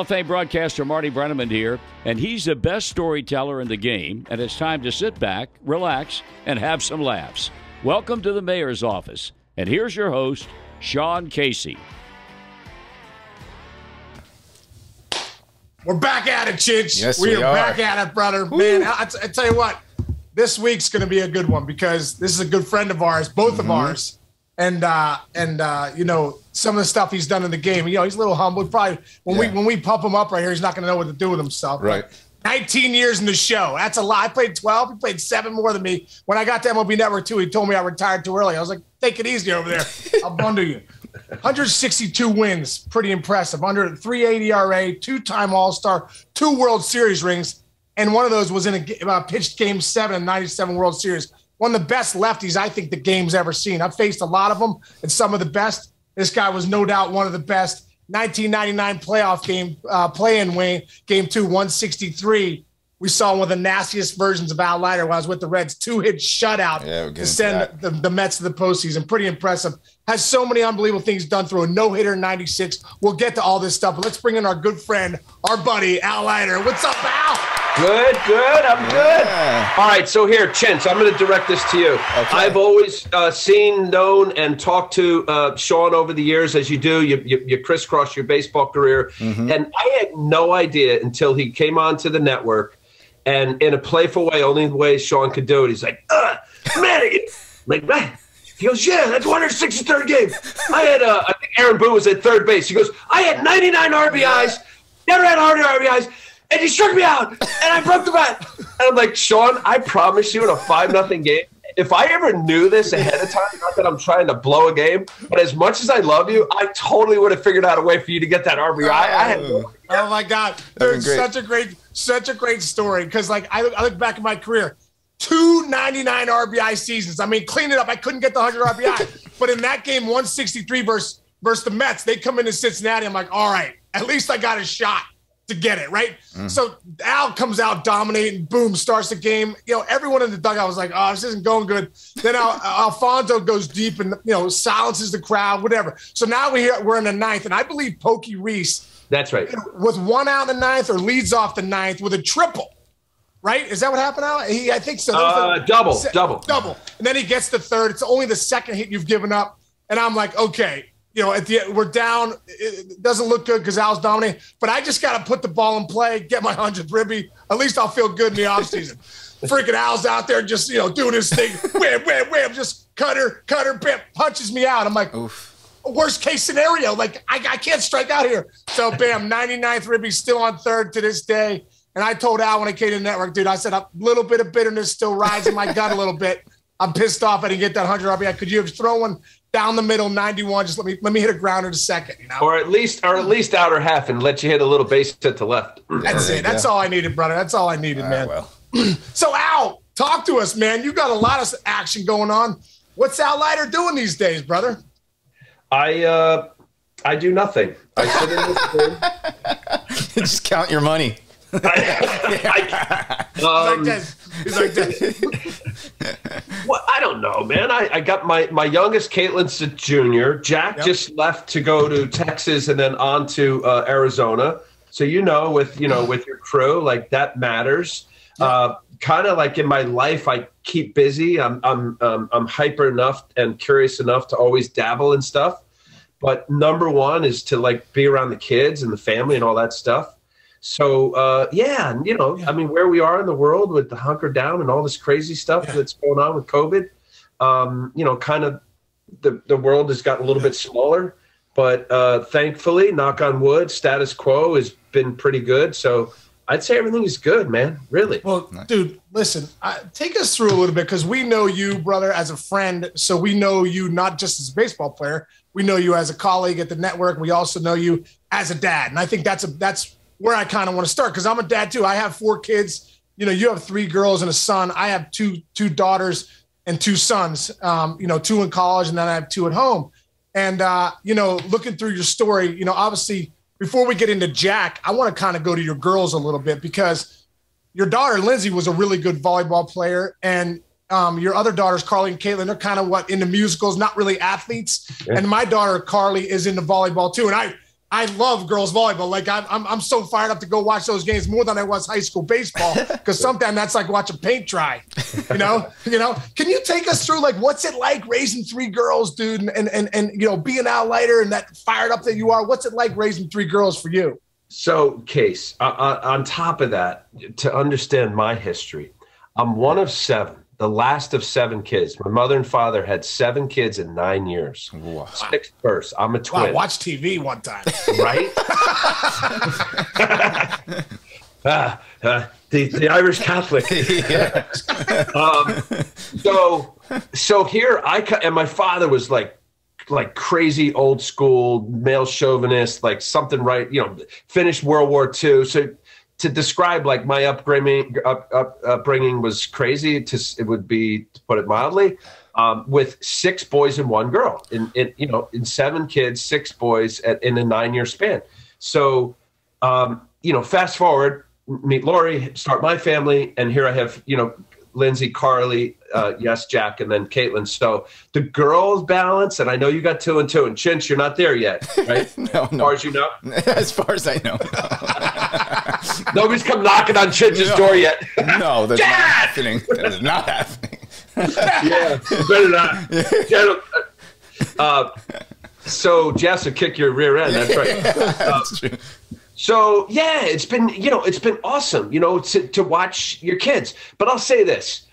Hall of Fame broadcaster Marty Brennaman here, and he's the best storyteller in the game, and it's time to sit back, relax, and have some laughs. Welcome to the mayor's office, and here's your host, Sean Casey. We're back at it, Chinch. Yes, we, we are, are. back at it, brother. Man, I, I tell you what, this week's going to be a good one because this is a good friend of ours, both Mm-hmm. of ours, and uh, and uh, you know some of the stuff he's done in the game. You know, he's a little humble. Probably when we when we pump him up right here, he's not going to know what to do with himself. Right. But 19 years in the show. That's a lot. I played 12. He played seven more than me. When I got to MLB Network 2, he told me I retired too early. I was like, take it easy over there. I'll bundle you. 162 wins, pretty impressive. Under 380 RA, two-time All-Star, two World Series rings, and one of those was in a uh, pitched Game Seven in '97 World Series. One of the best lefties I think the game's ever seen. I've faced a lot of them, and some of the best. This guy was no doubt one of the best. 1999 playoff game, uh, play-in win, Game Two, 163. We saw one of the nastiest versions of Al Leiter when I was with the Reds. Two hit shutout Yeah, we'll to send the, the Mets to the postseason. Pretty impressive. Has so many unbelievable things done through a no hitter in 96. We'll get to all this stuff, but let's bring in our good friend, our buddy, Al Leiter. What's up, Al? Good, good. I'm good. Yeah. All right, so here, Chinch, I'm going to direct this to you. I've always uh, seen, known, and talked to uh, Sean over the years, as you do. You, you, you crisscross your baseball career. Mm-hmm. And I had no idea until he came onto the network and in a playful way, only the way Sean could do it, he's like, uh, Madigan. Like, man. He goes, yeah, that's 163rd game. I had, uh, I think Aaron Boone was at third base. He goes, I had 99 RBIs, never had 100 RBIs, and he struck me out, and I broke the bat. And I'm like, Sean, I promise you in a 5 nothing game, if I ever knew this ahead of time, not that I'm trying to blow a game, but as much as I love you, I totally would have figured out a way for you to get that RBI. I had no Oh, oh my God, That'd dude! great. Such a great, such a great story. Because like I look, I look back at my career, two 99 RBI seasons. I mean, clean it up. I couldn't get the 100 RBI, but in that game, 163 versus versus the Mets, they come into Cincinnati. I'm like, all right, at least I got a shot to get it right. So Al comes out dominating, boom, starts the game. You know, everyone in the dugout was like, oh, this isn't going good. Then Al, Alfonso goes deep and you know silences the crowd, whatever. So now we hear, we're in the ninth, and I believe Pokey Reese That's right. with one out in the ninth or leads off the ninth with a triple. Right? Is that what happened Al? He, I think so. Uh, double, se- double. double. And then he gets the third. It's only the second hit you've given up. And I'm like, okay, you know, at the we're down. It doesn't look good because Al's dominating. But I just got to put the ball in play, get my hundredth ribby. At least I'll feel good in the offseason. Freaking Al's out there just you know doing his thing. Wham, wham, wham. Just cutter, cutter, bam, punches me out. I'm like, worst case scenario. Like I, I can't strike out here. So bam, 99th Ribby still on third to this day. And I told Al when I came to the network, dude, I said a little bit of bitterness still rising my gut a little bit. I'm pissed off I didn't get that 100 RBI. Could you have thrown one down the middle, 91? Just let me let me hit a grounder to second. You know, Or at least, or at least outer half, and let you hit a little base hit to left. that's it. That's all I needed, brother. That's all I needed, man. well. So Al, talk to us, man. You got a lot of action going on. What's Al Leiter doing these days, brother? I, uh, I do nothing. I sit in this room. Just count your money. I, He's um, like this. He's like this. Well, I don't know, man. I, I got my my youngest, Caitlin's a junior. Jack Yep. just left to go to Texas and then on to uh, Arizona. So you know, with you know, with your crew, like that matters. Uh, kind of like in my life, I keep busy. I'm I'm um, I'm hyper enough and curious enough to always dabble in stuff. But number one is to like be around the kids and the family and all that stuff. So uh, yeah, and you know, I mean, where we are in the world with the hunker down and all this crazy stuff Yeah. that's going on with COVID, um, you know, kind of the the world has gotten a little bit smaller, but uh, thankfully, knock on wood, status quo has been pretty good. So I'd say everything is good, man. Really. Well, dude, listen, uh, take us through a little bit because we know you, brother, as a friend. So we know you not just as a baseball player. We know you as a colleague at the network. We also know you as a dad, and I think that's a that's where I kind of want to start because I'm a dad too. I have four kids. You know, you have three girls and a son. I have two two daughters and two sons. Um, you know, two in college, and then I have two at home. And uh, you know, looking through your story, you know, obviously, before we get into Jack, I want to kind of go to your girls a little bit because your daughter Lindsay was a really good volleyball player, and um, your other daughters Carly and Caitlin, they're kind of what into musicals, not really athletes. Yeah. And my daughter Carly is into volleyball too. And I I love girls volleyball. Like I'm, I'm, I'm so fired up to go watch those games more than I was high school baseball because sometimes that's like watching paint dry. You know, you know. Can you take us through like what's it like raising three girls, dude, and and and you know being Al Leiter and that fired up that you are? What's it like raising three girls for you? So, Case, uh, uh, on top of that, to understand my history, I'm one of seven the last of seven kids. My mother and father had seven kids in nine years. Wow. Six first. I'm a twin. Wow, watch TV one time. Right? ah, uh, the, the Irish Catholic. um, so, so here I and my father was like, like crazy old school male chauvinist, like something right, you know, finished World War II. So to describe like my upbringing up, up, upbringing was crazy to it would be to put it mildly um, with six boys and one girl in, in you know in seven kids six boys at, in a nine year span so um, you know fast forward meet Lori start my family and here I have you know Lindsay, Carly, uh, yes, Jack, and then Caitlin. So the girls balance, and I know you got two and two, and Chinch, you're not there yet, right? no, as far as you know. as far as I know. Nobody's come knocking on Chinch's no. door yet. no, that's Jack! not happening. That is not happening. yeah, better not. Uh, so Jess will kick your rear end. That's right. that's uh, true. So yeah, it's been you know it's been awesome you know to to watch your kids. But I'll say this.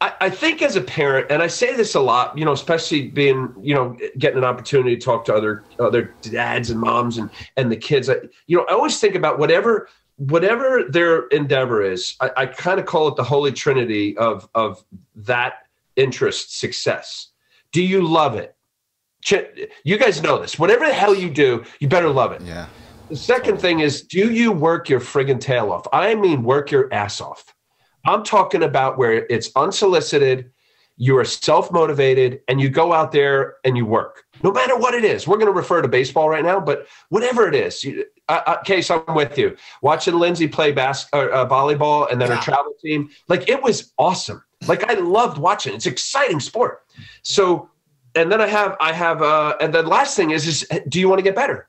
I, I think as a parent, and I say this a lot, you know, especially being, you know, getting an opportunity to talk to other other dads and moms and and the kids. I, you know, I always think about whatever whatever their endeavor is. I, I kind of call it the holy trinity of of that interest success. Do you love it? You guys know this. Whatever the hell you do, you better love it. Yeah. The second thing is, do you work your friggin' tail off? I mean, work your ass off. I'm talking about where it's unsolicited, you are self motivated, and you go out there and you work. No matter what it is, we're going to refer to baseball right now, but whatever it is, you, uh, Case, I'm with you. Watching Lindsay play bas- uh, uh, volleyball and then yeah. her travel team, like it was awesome. Like I loved watching. It's exciting sport. So, and then I have, I have, uh, and the last thing is, is do you want to get better?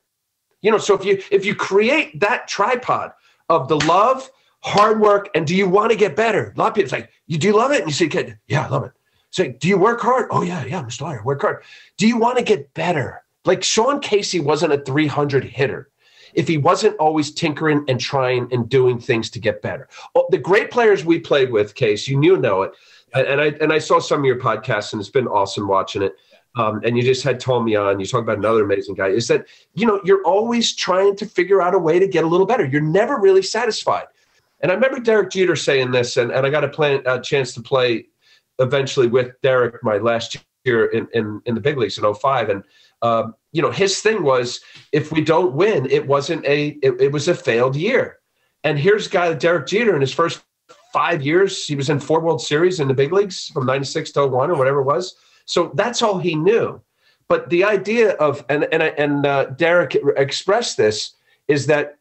You know, so if you if you create that tripod of the love, hard work, and do you want to get better? A lot of people like, you do love it? And you say, kid, yeah, I love it. Say, do you work hard? Oh yeah, yeah, Mr. Leiter, work hard. Do you want to get better? Like Sean Casey wasn't a 300 hitter if he wasn't always tinkering and trying and doing things to get better. Oh, the great players we played with, Case, you knew know it, and I and I saw some of your podcasts, and it's been awesome watching it um, and you just had Tommy on, you talk about another amazing guy, is that, you know, you're always trying to figure out a way to get a little better. You're never really satisfied. And I remember Derek Jeter saying this, and, and I got a, plan, a chance to play eventually with Derek my last year in, in, in the big leagues in 05. And, um, you know, his thing was if we don't win, it wasn't a, it, it was a failed year. And here's guy, Derek Jeter, in his first five years, he was in four World Series in the big leagues from 96 to 01 or whatever it was so that's all he knew. But the idea of and and and uh, Derek expressed this is that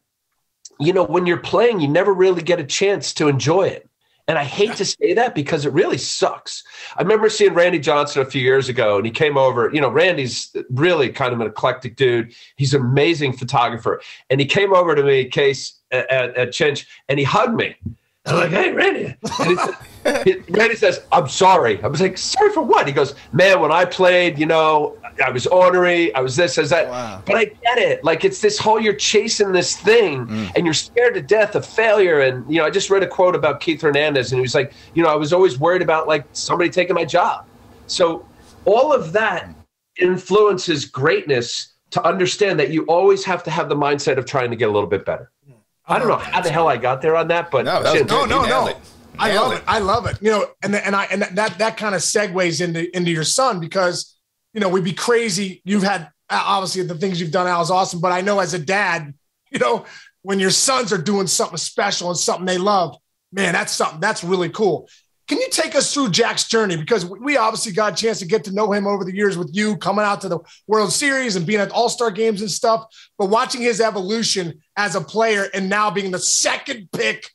you know when you're playing, you never really get a chance to enjoy it. And I hate to say that because it really sucks. I remember seeing Randy Johnson a few years ago, and he came over. You know, Randy's really kind of an eclectic dude. He's an amazing photographer, and he came over to me, Case at, at Chinch, and he hugged me. I'm like, hey, Randy. And he said, Randy says, I'm sorry. I was like, sorry for what? He goes, man, when I played, you know, I was ornery. I was this, as that. Wow. But I get it. Like, it's this whole you're chasing this thing mm. and you're scared to death of failure. And, you know, I just read a quote about Keith Hernandez and he was like, you know, I was always worried about like somebody taking my job. So all of that influences greatness to understand that you always have to have the mindset of trying to get a little bit better. I don't know how the hell I got there on that, but no, that no, no, no. I love it. it. I love it. You know, and and I and that that kind of segues into into your son because you know we'd be crazy. You've had obviously the things you've done Al is awesome, but I know as a dad, you know, when your sons are doing something special and something they love, man, that's something that's really cool. Can you take us through Jack's journey? Because we obviously got a chance to get to know him over the years with you coming out to the World Series and being at All Star games and stuff. But watching his evolution as a player and now being the second pick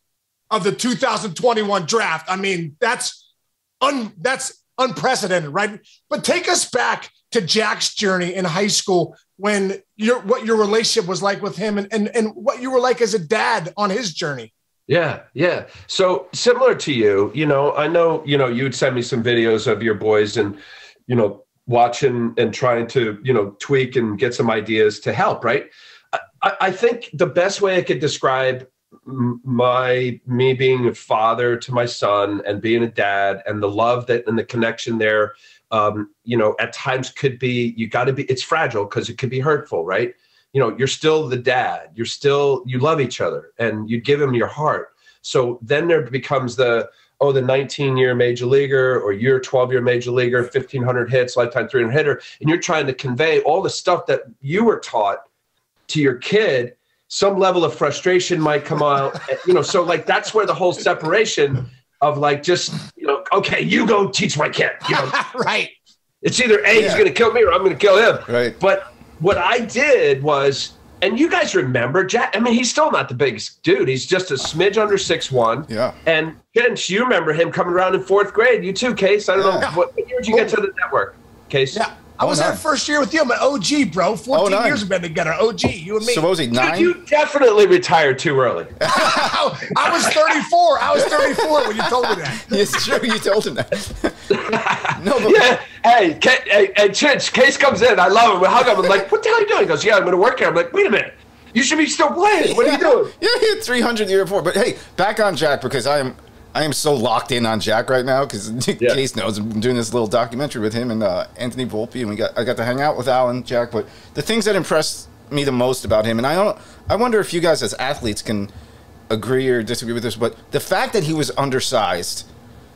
of the 2021 draft, I mean, that's un, that's unprecedented, right? But take us back to Jack's journey in high school when your what your relationship was like with him and, and, and what you were like as a dad on his journey. Yeah, yeah. So similar to you, you know, I know, you know, you'd send me some videos of your boys and, you know, watching and trying to, you know, tweak and get some ideas to help, right? I, I think the best way I could describe my me being a father to my son and being a dad and the love that and the connection there um, you know at times could be you got to be it's fragile because it could be hurtful right? You know you're still the dad you're still you love each other and you give him your heart. So then there becomes the oh the 19 year major leaguer or you're 12 year major leaguer 1500 hits lifetime 300 hitter and you're trying to convey all the stuff that you were taught to your kid some level of frustration might come out you know so like that's where the whole separation of like just you know okay you go teach my kid you know right it's either a yeah. he's going to kill me or i'm going to kill him right but what i did was and you guys remember Jack? I mean, he's still not the biggest dude. He's just a smidge under six one. Yeah. And Chinch, you remember him coming around in fourth grade. You too, Case. I don't yeah. know what, what year did you get oh. to the network, Case? Yeah. I oh, was there first year with you. I'm an OG, bro. 14 oh, years we've been together. OG, you and me. So what was he, nine? Dude, you definitely retired too early. I was 34. I was 34 when you told me that. It's true. You told him that. no, but yeah. Hey, hey, hey, Chinch, Case comes in. I love him. We hug him. I'm like, what the hell are you doing? He goes, yeah, I'm going to work here. I'm like, wait a minute. You should be still playing. What are you doing? Yeah, he had 300 the year before. But hey, back on Jack because I am I am so locked in on Jack right now because yeah. Case knows I'm doing this little documentary with him and uh, Anthony Volpe, and we got I got to hang out with Al and Jack. But the things that impressed me the most about him, and I don't, I wonder if you guys as athletes can agree or disagree with this, but the fact that he was undersized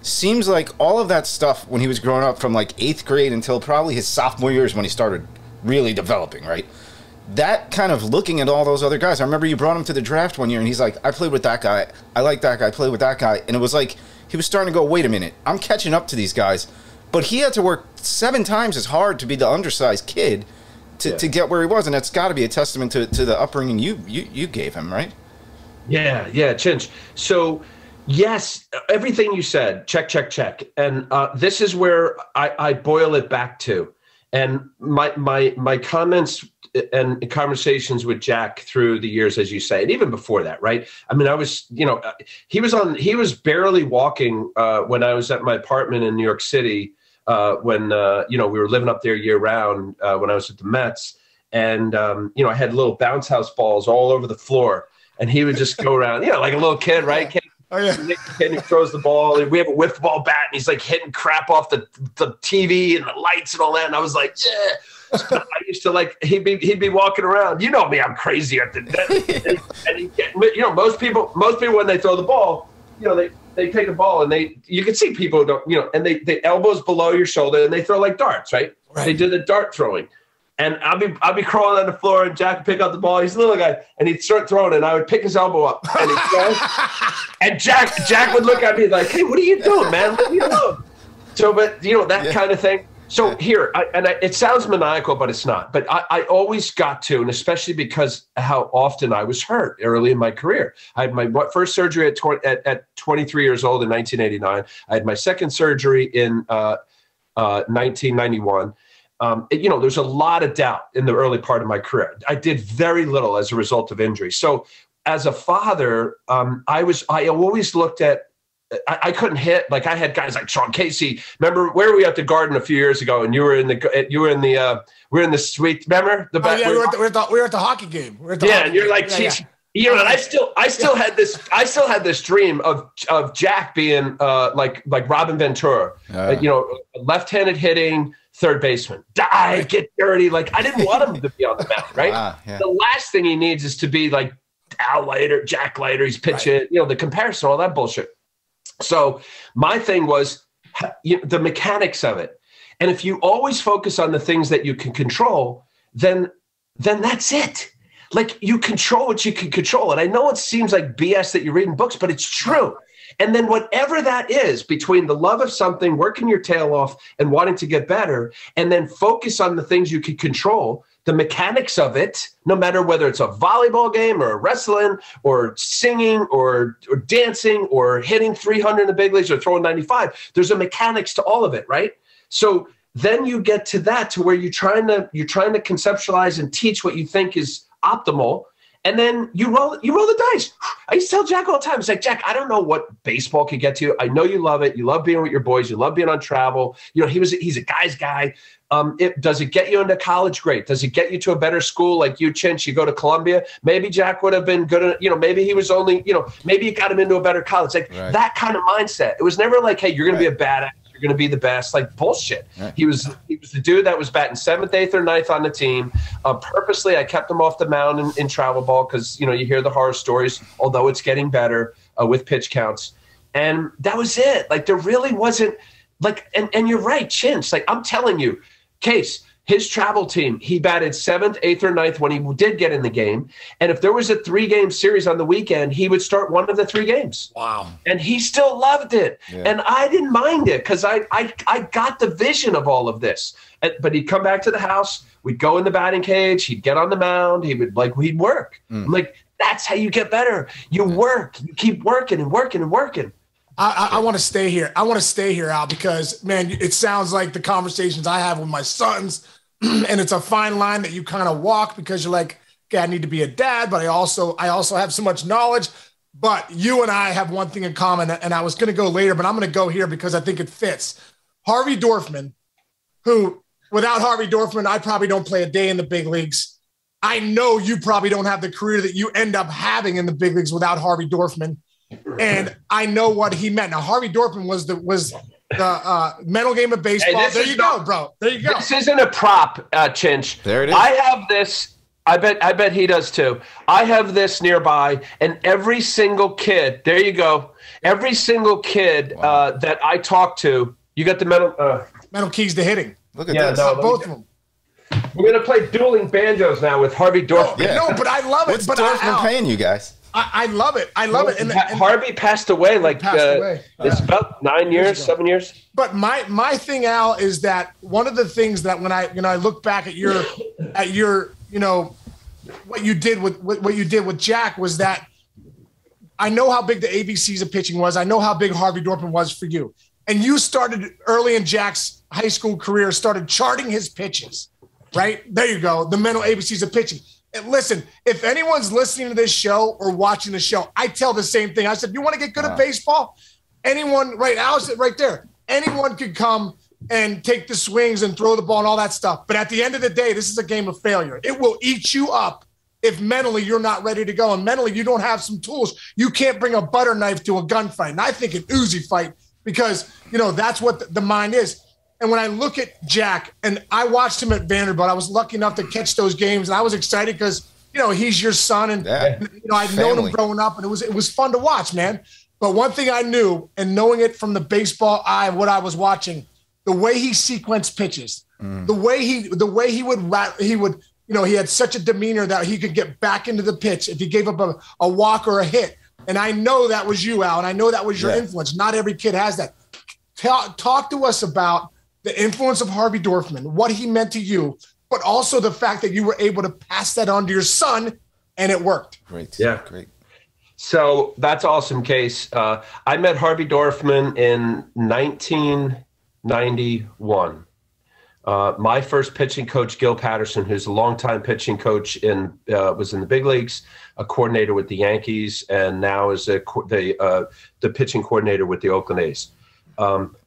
seems like all of that stuff when he was growing up from like eighth grade until probably his sophomore years when he started really developing, right? That kind of looking at all those other guys. I remember you brought him to the draft one year, and he's like, "I played with that guy. I like that guy. I played with that guy." And it was like he was starting to go, "Wait a minute, I'm catching up to these guys." But he had to work seven times as hard to be the undersized kid to, yeah. to get where he was, and that's got to be a testament to, to the upbringing you, you you gave him, right? Yeah, yeah, Chinch. So. Yes, everything you said, check, check, check. And uh, this is where I, I boil it back to. And my my my comments and conversations with Jack through the years, as you say, and even before that, right? I mean, I was, you know, uh, he was on, he was barely walking uh, when I was at my apartment in New York City uh, when, uh, you know, we were living up there year round uh, when I was at the Mets. And, um, you know, I had little bounce house balls all over the floor. And he would just go around, you know, like a little kid, right? Oh, yeah. And he throws the ball. We have a whiff ball bat, and he's like hitting crap off the, the TV and the lights and all that. And I was like, yeah. I used to like he'd be he'd be walking around. You know me, I'm crazy at the and, and he you know most people most people when they throw the ball, you know they they take the ball and they you can see people don't you know and they they elbows below your shoulder and they throw like darts, right? right. They do the dart throwing. And I'll be I'll be crawling on the floor and Jack would pick up the ball. He's a little guy, and he'd start throwing, and I would pick his elbow up, and and Jack Jack would look at me like, "Hey, what are you doing, man? Leave me alone." So, but you know that yeah. kind of thing. So here, I, and I, it sounds maniacal, but it's not. But I, I, always got to, and especially because how often I was hurt early in my career. I had my first surgery at, 20, at, at 23 years old in 1989. I had my second surgery in uh, uh, 1991. Um, it, you know, there's a lot of doubt in the early part of my career. I did very little as a result of injury. So as a father, um, I was I always looked at I, I, couldn't hit. Like I had guys like Sean Casey. Remember where were we at the Garden a few years ago, and you were in the you were in the uh, we are in the suite. Remember the? Oh, yeah, we were, at the, we, were the, we were at the hocky game. We yeah, hockey and you're like, yeah, yeah. You know, and I still I still had this I still had this dream of of Jack being uh, like like Robin Ventura, uh, you know, left-handed hitting third baseman, die, get dirty. Like I didn't want him to be on the mound, right? Ah, yeah. The last thing he needs is to be like Al Leiter, Jack Leiter. He's pitching, right. you know, the comparison, all that bullshit. So my thing was you know, the mechanics of it. And if you always focus on the things that you can control, then then that's it. Like you control what you can control. And I know it seems like BS that you're reading books, but it's true. And then whatever that is between the love of something, working your tail off and wanting to get better, and then focus on the things you can control, the mechanics of it, no matter whether it's a volleyball game or wrestling or singing or, or dancing or hitting 300 in the big leagues or throwing 95, there's a mechanics to all of it, right? So then you get to that to where you're trying to you're trying to conceptualize and teach what you think is optimal and then you roll you roll the dice. I used to tell Jack all the time, it's like, Jack, I don't know what baseball could get to. I know you love it. You love being with your boys. You love being on travel. You know, he was he's a guy's guy. Um, it, does it get you into college? Great. Does it get you to a better school like you, Chinch? You go to Columbia. Maybe Jack would have been good. You know, maybe he was only. You know, maybe you got him into a better college. Like right. that kind of mindset. It was never like, hey, you're going right. to be a badass you're going to be the best. Like bullshit. Yeah. He was he was the dude that was batting seventh, eighth, or ninth on the team. Uh, purposely, I kept him off the mound in, in travel ball because you know you hear the horror stories. Although it's getting better uh, with pitch counts, and that was it. Like there really wasn't like, and and you're right, Chinch. Like I'm telling you, Case his travel team, he batted seventh, eighth, or ninth when he did get in the game. And if there was a three game series on the weekend, he would start one of the three games. Wow. And he still loved it. Yeah. And I didn't mind it because I, I, I got the vision of all of this. And, but he'd come back to the house, we'd go in the batting cage, he'd get on the mound, he would like, he'd work. Mm. I'm like, that's how you get better. You work, you keep working and working and working. I, I, I want to stay here. I want to stay here, Al, because man, it sounds like the conversations I have with my sons and it's a fine line that you kind of walk because you're like, okay, I need to be a dad, but I also I also have so much knowledge. But you and I have one thing in common, and I was going to go later, but I'm going to go here because I think it fits. Harvey Dorfman, who without Harvey Dorfman, I probably don't play a day in the big leagues. I know you probably don't have the career that you end up having in the big leagues without Harvey Dorfman. And I know what he meant. Now, Harvey Dorfman was the was the uh, mental game of baseball. Hey, there you go, bro. There you go. This isn't a prop, uh, Chinch. There it is. I have this. I bet. I bet he does too. I have this nearby, and every single kid. There you go. Every single kid wow. uh, that I talk to, you got the mental uh, mental keys to hitting. Look at yeah, No, both of them. We're gonna play dueling banjos now with Harvey Dorfman. No, yeah. no but I love it. What's but Dorfman paying you guys? I, I, love it. I love it. And, and, Harvey passed away like passed uh, away. it's about nine years, years seven years. But my my thing, Al, is that one of the things that when I you know I look back at your at your you know what you did with what you did with Jack was that I know how big the ABCs of pitching was. I know how big Harvey Dorfman was for you. And you started early in Jack's high school career, started charting his pitches. Right there, you go. The mental ABCs of pitching and listen, if anyone's listening to this show or watching the show, I tell the same thing. I said, you want to get good at baseball? Anyone, right now, right there, anyone could come and take the swings and throw the ball and all that stuff. But at the end of the day, this is a game of failure. It will eat you up if mentally you're not ready to go and mentally you don't have some tools. You can't bring a butter knife to a gunfight. And I think an Uzi fight because, you know, that's what the mind is. And when I look at Jack, and I watched him at Vanderbilt, I was lucky enough to catch those games, and I was excited because you know he's your son, and yeah. you know I'd Family. known him growing up, and it was it was fun to watch, man. But one thing I knew, and knowing it from the baseball eye, what I was watching, the way he sequenced pitches, mm. the way he the way he would he would you know he had such a demeanor that he could get back into the pitch if he gave up a, a walk or a hit. And I know that was you, Al, and I know that was your yeah. influence. Not every kid has that. Talk, talk to us about the influence of Harvey Dorfman, what he meant to you, but also the fact that you were able to pass that on to your son and it worked. Great. Yeah. Great. So that's awesome, Case. Uh, I met Harvey Dorfman in 1991. Uh, my first pitching coach, Gil Patterson, who's a longtime pitching coach in uh, was in the big leagues, a coordinator with the Yankees, and now is a, the uh, the pitching coordinator with the Oakland A's. Um,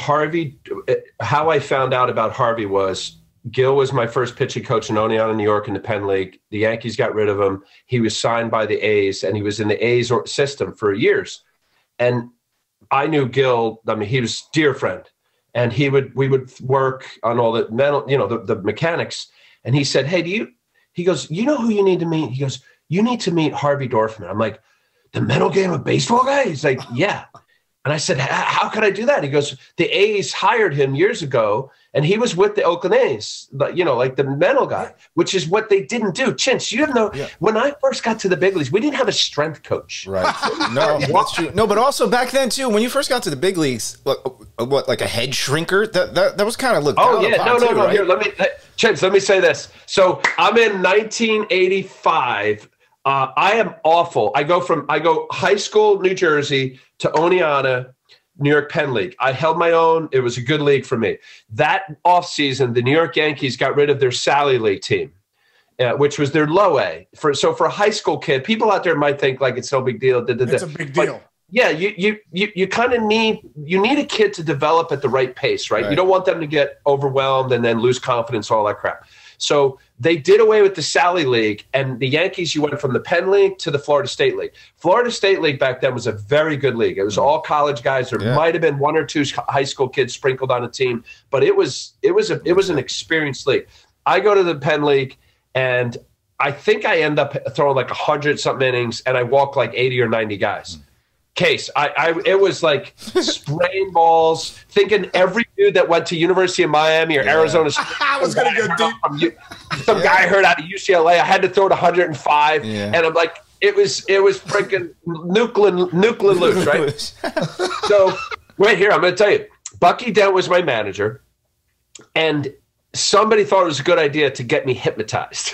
Harvey, eh, how I found out about Harvey was Gil was my first pitching coach in Oneonta, New York, in the Penn League. The Yankees got rid of him. He was signed by the A's, and he was in the A's system for years. And I knew Gil. I mean, he was dear friend, and he would we would work on all the mental, you know, the, the mechanics. And he said, "Hey, do you?" He goes, "You know who you need to meet?" He goes, "You need to meet Harvey Dorfman." I'm like, "The mental game of baseball guy?" He's like, "Yeah." And I said, How could I do that? He goes, The A's hired him years ago, and he was with the Oakland A's, you know, like the mental guy, which is what they didn't do. Chinch, you know, yeah. when I first got to the big leagues, we didn't have a strength coach. Right. No, that's true. No, but also back then, too, when you first got to the big leagues, what, what like a head shrinker? That that, that was kind of looked Oh, yeah. No, no, too, no. Right? Here, let me, Chinch, let me say this. So I'm in 1985. Uh, I am awful. I go from I go high school New Jersey to Oneonta, New York Penn League. I held my own. It was a good league for me. That offseason, the New York Yankees got rid of their Sally League team. Uh, which was their low A. For so for a high school kid, people out there might think like it's no big deal. Da, da, da. It's a big deal. But yeah, you you you, you kind of need you need a kid to develop at the right pace, right? Right. You don't want them to get overwhelmed and then lose confidence, all that crap. So they did away with the Sally League, and the Yankees. You went from the Penn League to the Florida State League. Florida State League back then was a very good league. It was all college guys. There Mm. Yeah. might have been one or two high school kids sprinkled on a team, but it was it was a it was an experienced league. I go to the Penn League, and I think I end up throwing like hundred something innings, and I walk like eighty or ninety guys. Case, I, I it was like spraying balls, thinking every dude that went to University of Miami or Arizona State. I was gonna go some guy deep. from Some guy I heard out of UCLA. I had to throw it 105, Yeah. and I'm like, it was it was freaking nuclear nuclear loose, right? so right here, I'm going to tell you, Bucky Dent was my manager, and somebody thought it was a good idea to get me hypnotized.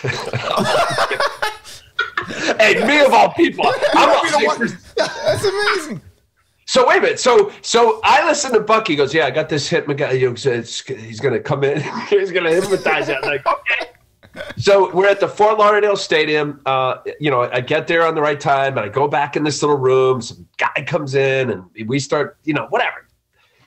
hey, me of all people, I'm Be the one- That's amazing. so wait a minute. So so I listen to Bucky. He goes, yeah, I got this. You He's going to come in. he's going to hypnotize. I'm like, okay. So we're at the Fort Lauderdale Stadium. Uh, you know, I get there on the right time, and I go back in this little room. Some guy comes in, and we start, you know, whatever.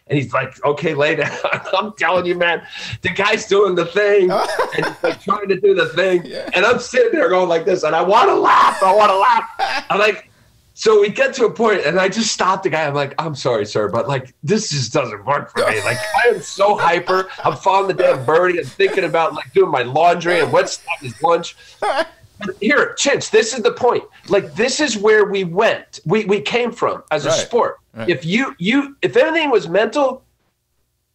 And he's like, "Okay, lay down." I'm telling you, man, the guy's doing the thing, and he's like trying to do the thing, and I'm sitting there going like this, and I want to laugh. I want to laugh. I'm like, so we get to a point, and I just stop the guy. I'm like, I'm sorry, sir, but like this just doesn't work for me. Like I am so hyper. I'm following the damn birdie and thinking about like doing my laundry and what's time is lunch. But Here, Chinch, this is the point. Like this is where we went. We we came from as a Right. sport. Right. If you you if anything was mental,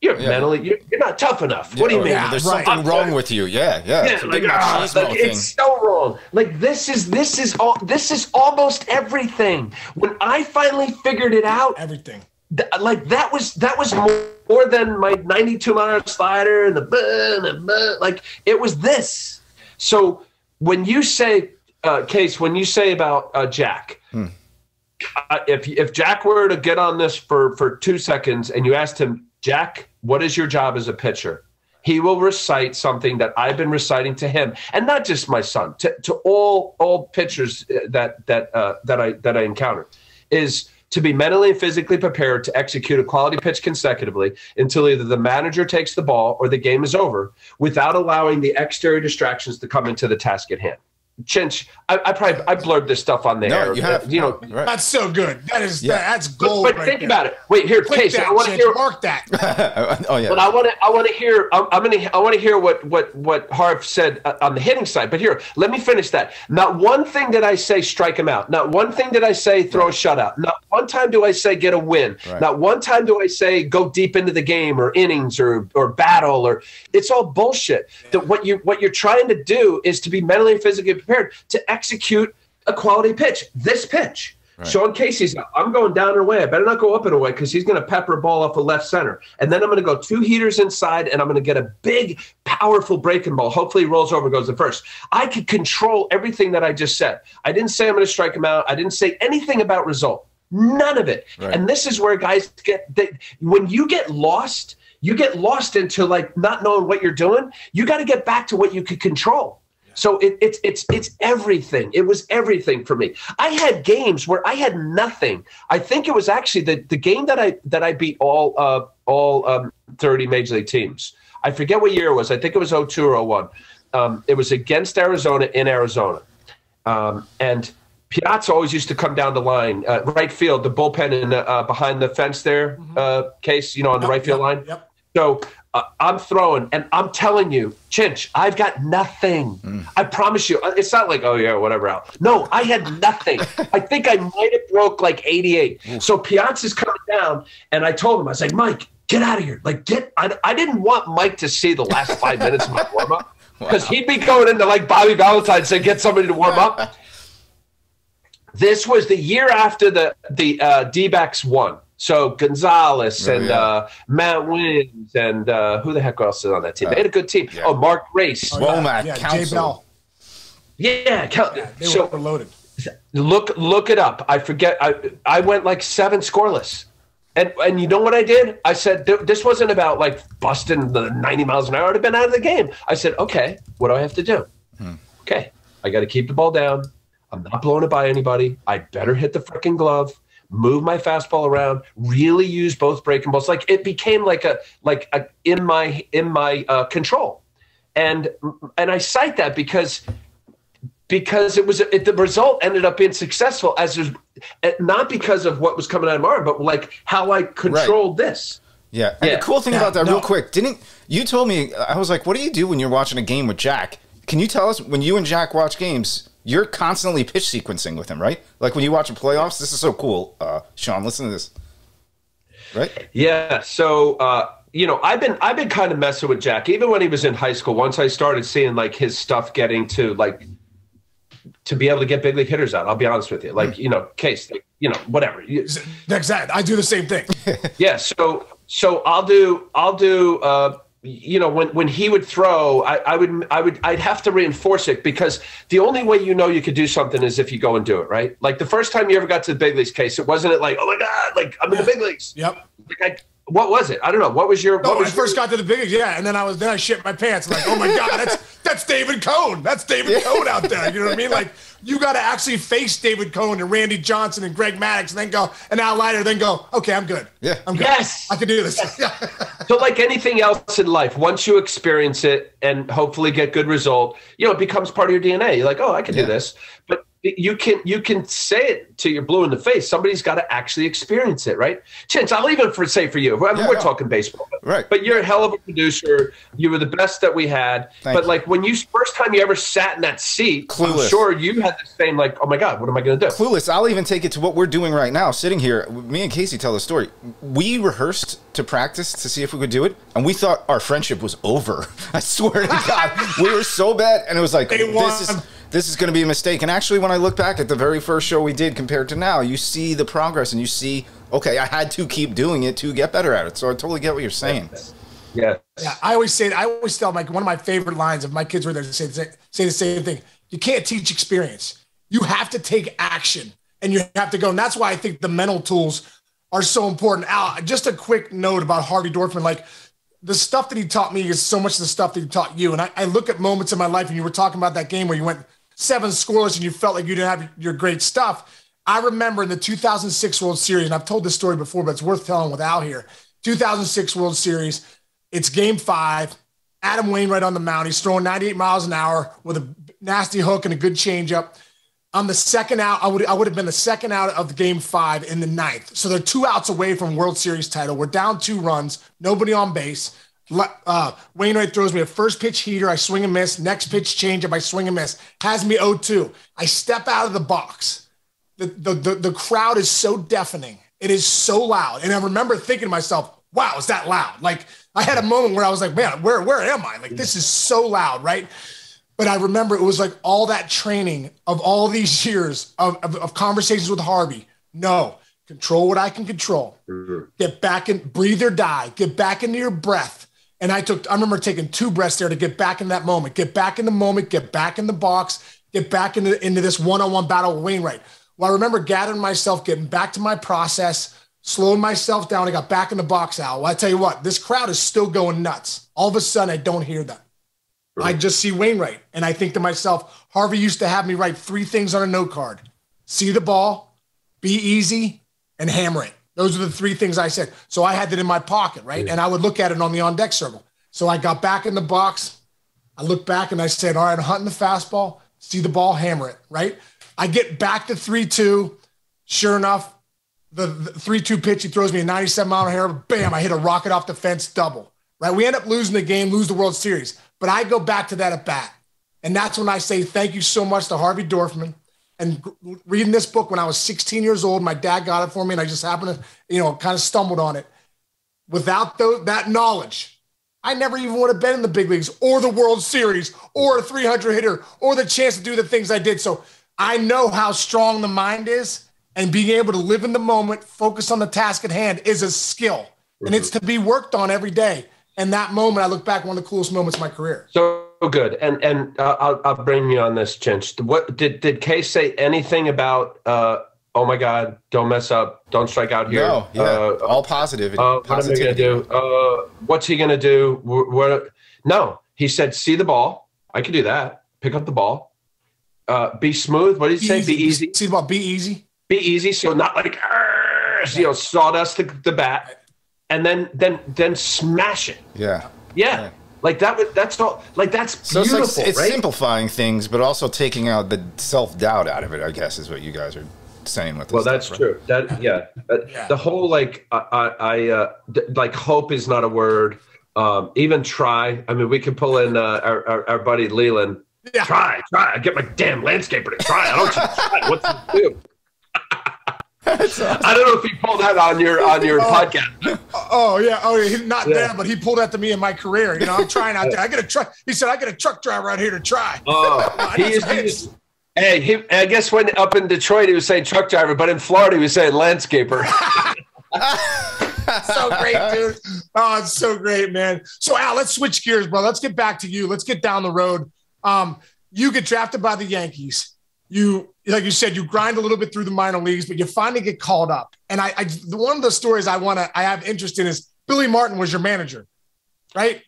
you're Yeah. mentally you're, you're not tough enough. what do you mean? Yeah, There's right. something wrong with you. Yeah, yeah. Yeah, It's a like, big ah, like, thing. it's so wrong. Like this is this is all this is almost everything. When I finally figured it out, Everything. th- like that was that was more, more than my 92 mile slider and the buh, and the buh, like it was this. So when you say uh, case, when you say about uh, Jack, uh, if if Jack were to get on this for for two seconds and you asked him, Jack, what is your job as a pitcher? He will recite something that I've been reciting to him, and not just my son, to, to all all pitchers uh, that that uh, that I that I encounter, is to be mentally and physically prepared to execute a quality pitch consecutively until either the manager takes the ball or the game is over, without allowing the exterior distractions to come into the task at hand. Chinch, I, I probably I blurred this stuff on the no, air. you have. you know, right. That's so good. That is Yeah. that's gold. but right think there. about it. Wait, here, Click Case. that, I want to hear. Mark that. oh yeah. But I want to. I want to hear. I'm, I'm gonna. I want to hear what what what Harv said uh, on the hitting side. But here, let me finish that. Not one thing did I say strike him out. Not one thing did I say throw a shutout. Not one time do I say get a win. Right. Not one time do I say go deep into the game or innings or or battle or. It's all bullshit. That what you what you're trying to do is to be mentally and physically prepared to execute a quality pitch. This pitch. Sean Casey's. I'm going down and away. I better not go up and away because he's going to pepper a ball off of left center. And then I'm going to go two heaters inside and I'm going to get a big, powerful breaking ball. Hopefully he rolls over, goes to first. I could control everything that I just said. I didn't say I'm going to strike him out. I didn't say anything about result. None of it. Right. And this is where guys get they, when you get lost, you get lost into like not knowing what you're doing. You got to get back to what you could control. So it, it's it's it's everything. It was everything for me. I had games where I had nothing. I think it was actually the, the game that I that I beat all uh, all um, thirty major league teams. I forget what year it was. I think it was 02 or 01. Um, it was against Arizona in Arizona, um, and Piazza always used to come down the line, uh, right field, the bullpen in the, uh, behind the fence there. Uh, case you know on the right field yep, line. Yep. So I'm throwing, and I'm telling you, Chinch, I've got nothing. I promise you. uh, It's not like, oh yeah, whatever. Al. No, I had nothing. I think I might have broke like 88. So Piazza's coming down, and I told him, I was like, Mike, get out of here. Like, get. I, I didn't want Mike to see the last five minutes of my warm up because he'd be going into like Bobby Valentine saying, get somebody to warm up. This was the year after the the uh, D-backs won. So Gonzalez Oh, and yeah. uh, Matt Williams and uh, who the heck else is on that team? They had a good team. yeah. Oh, Mark Grace. Oh, Womack, yeah, Jay Bell. Yeah, Cal- Yeah, they so were loaded. look look it up. I forget. I I went like seven scoreless. And and you know what I did? I said this wasn't about like busting the 90 miles an hour. I'd have been out of the game. I said, okay, what do I have to do? Hmm. Okay, I got to keep the ball down. I'm not blowing it by anybody. I better hit the freaking glove move my fastball around, really use both breaking balls. Like it became like a like a, in my in my uh, control, and and I cite that because because it was it, the result ended up being successful as was, not because of what was coming out of my arm, but like how I controlled right. this. Yeah. And yeah. the cool thing yeah, about that, no. real quick, didn't you told me? I was like, "What do you do when you're watching a game with Jack?" Can you tell us when you and Jack watch games? You're constantly pitch sequencing with him, right? Like when you watch a playoffs, this is so cool. Uh, Sean, listen to this. Right? Yeah. So uh, you know, I've been I've been kind of messing with Jack even when he was in high school. Once I started seeing like his stuff getting to like to be able to get big league hitters out. I'll be honest with you. Like, mm. you know, case, you know, whatever. Exactly. I do the same thing. yeah. So, so I'll do, I'll do, uh, you know when when he would throw I, I, would i would i'd have to reinforce it because the only way you know you could do something is if you go and do it right like the first time you ever got to the big leagues case it wasn't it like oh my god like i'm in the big leagues yep like I, what was it? I don't know. What was your? What no, was I first got to the big leagues yeah, and then I was then I shit my pants. I'm like, oh my god, that's that's David Cone. That's David Cone out there. You know what I mean? Like you got to actually face David Cone and Randy Johnson and Greg Maddux, and then go an outlier, then go, okay, I'm good. Yeah, I'm good. Yes, I can do this. so, like anything else in life, once you experience it and hopefully get good result, you know, it becomes part of your DNA. You're like, oh, I can yeah. do this. But you can you can say it to your blue in the face. Somebody's got to actually experience it, right? Chinch, I'll even for say for you. I mean, yeah, we're talking baseball, right? But you're a hell of a producer. You were the best that we had. Thank but you. like when you first time you ever sat in that seat, Clueless. I'm sure you had the same like, oh my god, what am I going to do? Clueless. I'll even take it to what we're doing right now, sitting here. Me and Casey tell the story. We rehearsed to practice to see if we could do it, and we thought our friendship was over. I swear to God, we were so bad, and it was like this is this is going to be a mistake. And actually, when I look back at the very first show we did compared to now, you see the progress and you see, okay, I had to keep doing it to get better at it. So I totally get what you're saying. Yeah. Yeah. I always say, I always tell like one of my favorite lines if my kids were there to say, say the same thing. You can't teach experience. You have to take action and you have to go. And that's why I think the mental tools are so important. Al, just a quick note about Harvey Dorfman. Like, the stuff that he taught me is so much the stuff that he taught you. And I, I, look at moments in my life, and you were talking about that game where you went seven scoreless and you felt like you didn't have your great stuff. I remember in the 2006 World Series, and I've told this story before, but it's worth telling without here. 2006 World Series, it's game five. Adam Wainwright on the mound. He's throwing 98 miles an hour with a nasty hook and a good changeup. On the second out, I would I would have been the second out of the game five in the ninth. So they're two outs away from World Series title. We're down two runs, nobody on base. Uh, Wainwright throws me a first pitch heater. I swing and miss. Next pitch change up. I swing and miss. Has me 0-2. I step out of the box. The, the, the, the crowd is so deafening. It is so loud. And I remember thinking to myself, wow, is that loud? Like I had a moment where I was like, man, where, where am I? Like this is so loud, right? But I remember it was like all that training of all these years of, of, of conversations with Harvey. No, control what I can control. Mm-hmm. Get back and breathe or die. Get back into your breath and I took, I remember taking two breaths there to get back in that moment, get back in the moment, get back in the box, get back into, into this one on one battle with Wainwright. Well, I remember gathering myself, getting back to my process, slowing myself down. I got back in the box Al. Well, I tell you what, this crowd is still going nuts. All of a sudden, I don't hear them. Right. I just see Wainwright. And I think to myself, Harvey used to have me write three things on a note card see the ball, be easy, and hammer it. Those are the three things I said. So I had that in my pocket, right? Yeah. And I would look at it on the on deck circle. So I got back in the box. I looked back and I said, All right, I'm hunting the fastball, see the ball, hammer it, right? I get back to 3 2. Sure enough, the, 3 2 pitch, he throws me a 97 mile an hour. Bam, I hit a rocket off the fence double, right? We end up losing the game, lose the World Series. But I go back to that at bat. And that's when I say thank you so much to Harvey Dorfman and reading this book when I was 16 years old. My dad got it for me, and I just happened to, you know, kind of stumbled on it. Without that knowledge, I never even would have been in the big leagues or the World Series or a 300 hitter or the chance to do the things I did. So I know how strong the mind is, and being able to live in the moment, focus on the task at hand is a skill, and it's mm-hmm. to be worked on every day. And that moment, I look back, one of the coolest moments of my career. So good. And and uh, I'll, I'll bring you on this, Chinch. What did did Kay say anything about uh, oh my God, don't mess up, don't strike out here. No, yeah, Uh, all positive. uh, what am I going to do? Uh, what's he going to do? Wh- What? No, he said, see the ball. I can do that. Pick up the ball. Uh, be smooth. What did he say? Be easy. See about be easy. Be easy. So not like, "Arrgh," you know, sawdust the, the bat, and then then then smash it. Yeah. Yeah, Right. like that. would That's all. Like that's So it's beautiful, like it's right? simplifying things, but also taking out the self doubt out of it. I guess is what you guys are saying with this. Well, stuff, that's right? true. That yeah. Yeah. The whole like I I, I uh, d- like hope is not a word. Um, even try. I mean, we can pull in uh, our, our our buddy Leland. Yeah. Try, try. I get my damn landscaper to try. I don't try. What's he do? I don't know if he pulled that on your on your podcast. Oh yeah, oh yeah. Not Yeah. there, but he pulled that to me in my career. You know, I'm trying out there. I got a truck. He said I got a truck driver out here to try. Oh, he is. He is hey, he, I guess when up in Detroit he was saying truck driver, but in Florida he was saying landscaper. so great, dude. Oh, it's so great, man. So Al, let's switch gears, bro. Let's get back to you. Let's get down the road. Um, you get drafted by the Yankees. You, like you said, you grind a little bit through the minor leagues, but you finally get called up. And I, I one of the stories I want to, I have interest in is Billy Martin was your manager, right?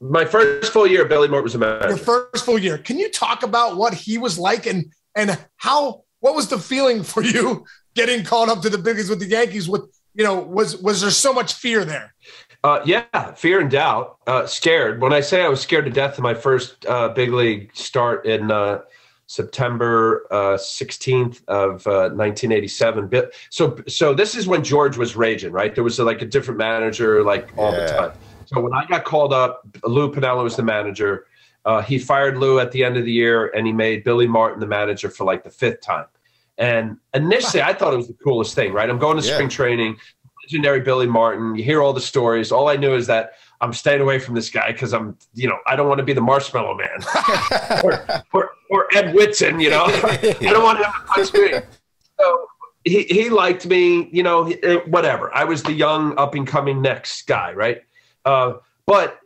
My first full year, Billy Martin was a manager. Your first full year. Can you talk about what he was like and and how? What was the feeling for you getting called up to the big leagues with the Yankees? With you know, was was there so much fear there? Uh, yeah, fear and doubt, uh, scared. When I say I was scared to death in my first uh, big league start in uh, September uh, 16th of uh, 1987. So, so this is when George was raging, right? There was like a different manager, like all the time. So when I got called up, Lou Piniella was the manager. Uh, he fired Lou at the end of the year, and he made Billy Martin the manager for like the fifth time. And initially, I thought it was the coolest thing, right? I'm going to Yeah. spring training, legendary Billy Martin. You hear all the stories. All I knew is that I'm staying away from this guy because I'm, you know, I don't want to be the Marshmallow Man or, or, or Ed Whitson, you know. I don't want him to punch me. So he, he liked me, you know, eh, whatever. I was the young, up and coming next guy, right? Uh, but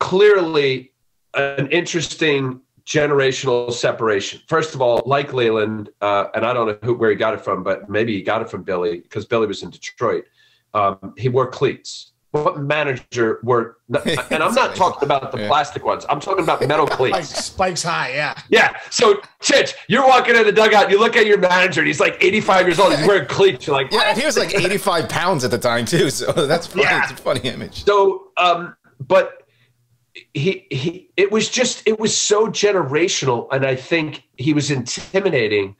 clearly, an interesting generational separation. First of all, like Leland, uh, and I don't know who, where he got it from, but maybe he got it from Billy because Billy was in Detroit. Um, he wore cleats. What manager were, And I'm not talking about the Yeah. plastic ones. I'm talking about metal Spikes, cleats. spikes high, yeah. Yeah. So, Chinch, you're walking in the dugout. You look at your manager, and he's like 85 years old. He's wearing cleats. You're like, Yeah, and he was like 85 pounds at the time too, so that's funny. Yeah. It's a funny image. So, um, but he he it was just it was so generational, and I think he was intimidating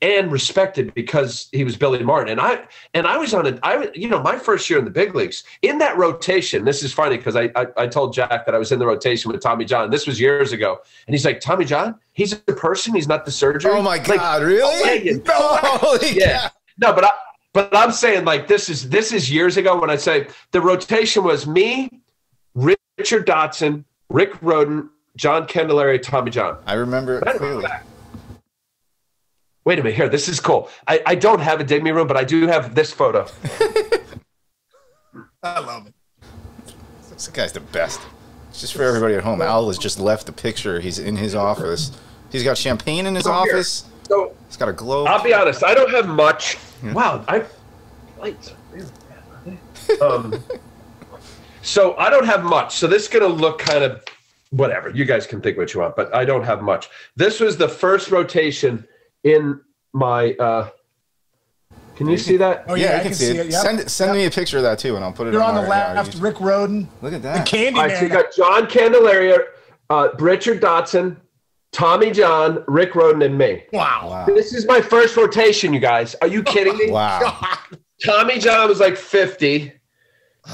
and respected because he was Billy Martin, and I and I was on a I you know my first year in the big leagues in that rotation. This is funny because I, I I told Jack that I was in the rotation with Tommy John. This was years ago, and he's like Tommy John. He's a person. He's not the surgery. Oh my Like, god, really? yeah, you- Holy yeah. No, but I, but I'm saying like this is this is years ago when I say the rotation was me, Richard Dotson, Rick Rhoden, John Candelaria, Tommy John. I remember it I don't clearly. know that. Wait a minute here. This is cool. I, I don't have a dig me room, but I do have this photo. I love it. This guy's the best. It's just for everybody at home. Al has just left the picture. He's in his office. He's got champagne in his Oh, here. office. So He's got a globe. I'll be honest. I don't have much. Wow, I lights. are really bad, are they? Um, so I don't have much. So this is gonna look kind of whatever. You guys can think what you want, but I don't have much. This was the first rotation in my. uh Can you see that? Oh yeah, yeah, I can see it. yep. Send send Yep. me a picture of that too, and I'll put it. You're on our- the in our left, YouTube. Rick Rhoden, Look at the that. Candy All right, so you got John Candelaria, uh, Richard Dotson, Tommy John, Rick Rhoden, and me. Wow. Wow. This is my first rotation, you guys. Are you kidding me? Wow. Tommy John was like 50.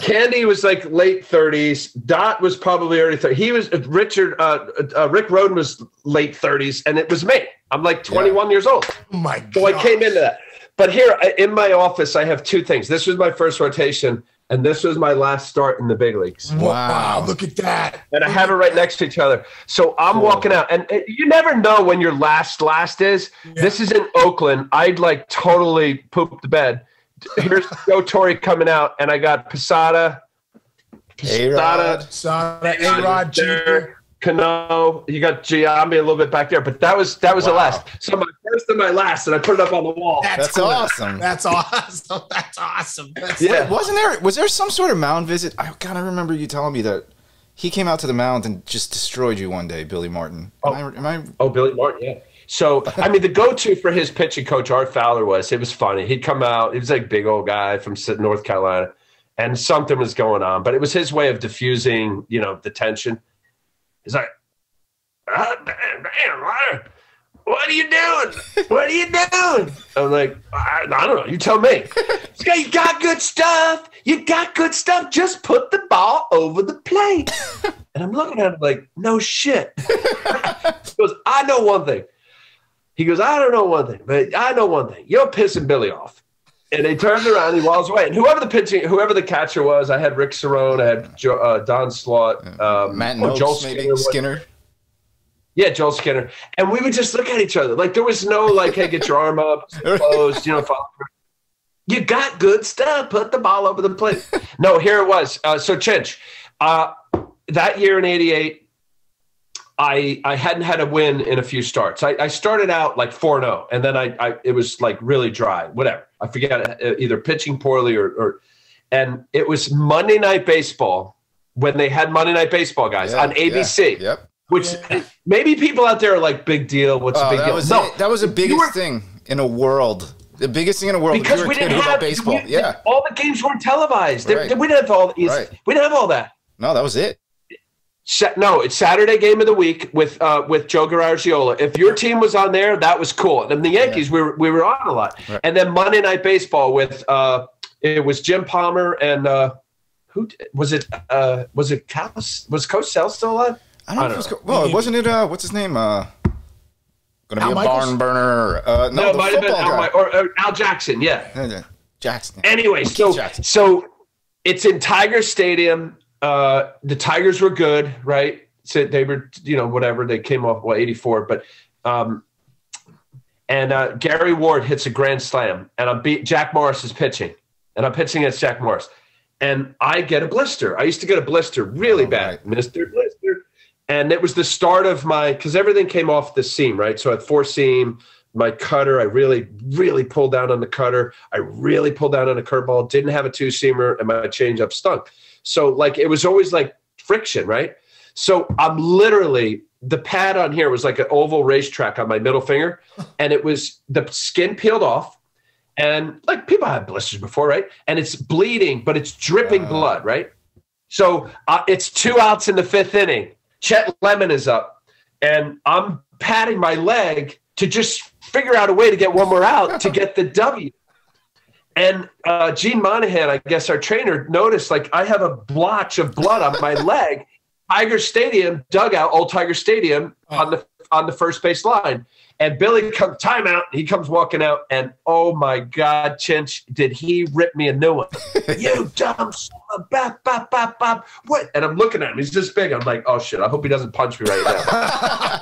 Candy was like late 30s. Dot was probably early 30s. He was uh, Richard, uh, uh, Rick Rhoden was late 30s, and it was me. I'm like 21 years old. Oh my god. So I came into that. But here in my office, I have two things. This was my first rotation, and this was my last start in the big leagues. Wow. Wow. Look at that. And I have it right next to each other. So I'm walking out, and uh, you never know when your last last is. This is in Oakland. I'd like totally pooped the bed. Here's Joe Torre coming out, and I got Posada, A-Rod. Son, A Rod Jr. Cano. You got Giambi a little bit back there, but that was that was the last. So my first best of my last, and I put it up on the wall. That's cool. awesome. That's awesome. That's awesome. That's Yeah. Wasn't there? Was there some sort of mound visit? I kind of remember you telling me that he came out to the mound and just destroyed you one day, Billy Martin. Am, oh. I, am I? Oh, Billy Martin, yeah. So, I mean, the go-to for his pitching coach, Art Fowler, was it was funny. He'd come out. He was like a big old guy from North Carolina, and something was going on. But it was his way of diffusing, you know, the tension. He's like, "Ah, damn, damn, what- what are you doing? What are you doing? I'm like, I, I don't know. You tell me. You got good stuff. You got good stuff. Just put the ball over the plate. And I'm looking at him like, no shit. he goes, I know one thing. He goes, I don't know one thing, but I know one thing. You're pissing Billy off. And they turned around, he walks away. And whoever the pitching, whoever the catcher was, I had Rick Cerrone, I had jo, uh, Don Slaught, um, Matt Nokes, Joel maybe Skinner. Skinner. Yeah, Joel Skinner. And we would just look at each other. Like there was no like, hey, get your arm up, closed, you know, follow. You got good stuff. Put the ball over the plate. no, here it was. Uh, so Chinch, uh, that year in '88, I I hadn't had a win in a few starts. I, I started out like four zero, and then I, I it was like really dry. Whatever. I forget uh, either pitching poorly or, or and it was Monday Night Baseball when they had Monday Night Baseball guys Yeah, on ABC. yeah, Yep. Which maybe people out there are like, big deal. What's Oh, a big that deal? was no, it. that was the biggest were- thing in a world. The biggest thing in the world. because we didn't have baseball. we- yeah. all the games weren't televised. They- Right. We didn't have all. We didn't have all that. No, that was it. Sa- No, it's Saturday game of the week with uh, with Joe Garagiola. If your team was on there, that was cool. And the Yankees, we were we were on a lot. Right. And then Monday Night Baseball with uh, it was Jim Palmer and uh, who was it? Uh, was it Cal? Was Cosell still alive? I don't know. I if it don't was know. co- well, wasn't it? Uh, what's his name? Uh, gonna Al be a Michaels? barn burner. Uh, no, it the might have been football Al, guy. Or, or Al Jackson. Yeah. Yeah, yeah. Jackson. Anyway, so Jackson. so it's in Tiger Stadium. Uh, the Tigers were good, right? So they were, you know, whatever. They came off well, eighty four, but um, and uh, Gary Ward hits a grand slam, and I'm beat. Jack Morris is pitching, and I'm pitching against Jack Morris, and I get a blister. I used to get a blister really Oh, bad, right. Mister Blister, and it was the start of my because everything came off the seam, right? So I had four seam. My cutter, I really, really pulled down on the cutter. I really pulled down on a curveball. Didn't have a two seamer, and my changeup stunk. So like it was always like friction, right? So I'm literally the pad on here was like an oval racetrack on my middle finger, and it was the skin peeled off, and like people have blisters before, right? And it's bleeding, but it's dripping Wow. blood, right? So uh, it's two outs in the fifth inning. Chet Lemon is up, and I'm patting my leg to just figure out a way to get one more out to get the W. And uh, Gene Monahan, I guess our trainer, noticed like I have a blotch of blood on my leg. Tiger Stadium dugout, old Tiger Stadium on the on the first base line. And Billy comes timeout. He comes walking out, and oh my God, Chinch, did he rip me a new one? you dumb son of a bap, bap, bap, bap. What? And I'm looking at him. He's this big. I'm like, oh shit. I hope he doesn't punch me right now.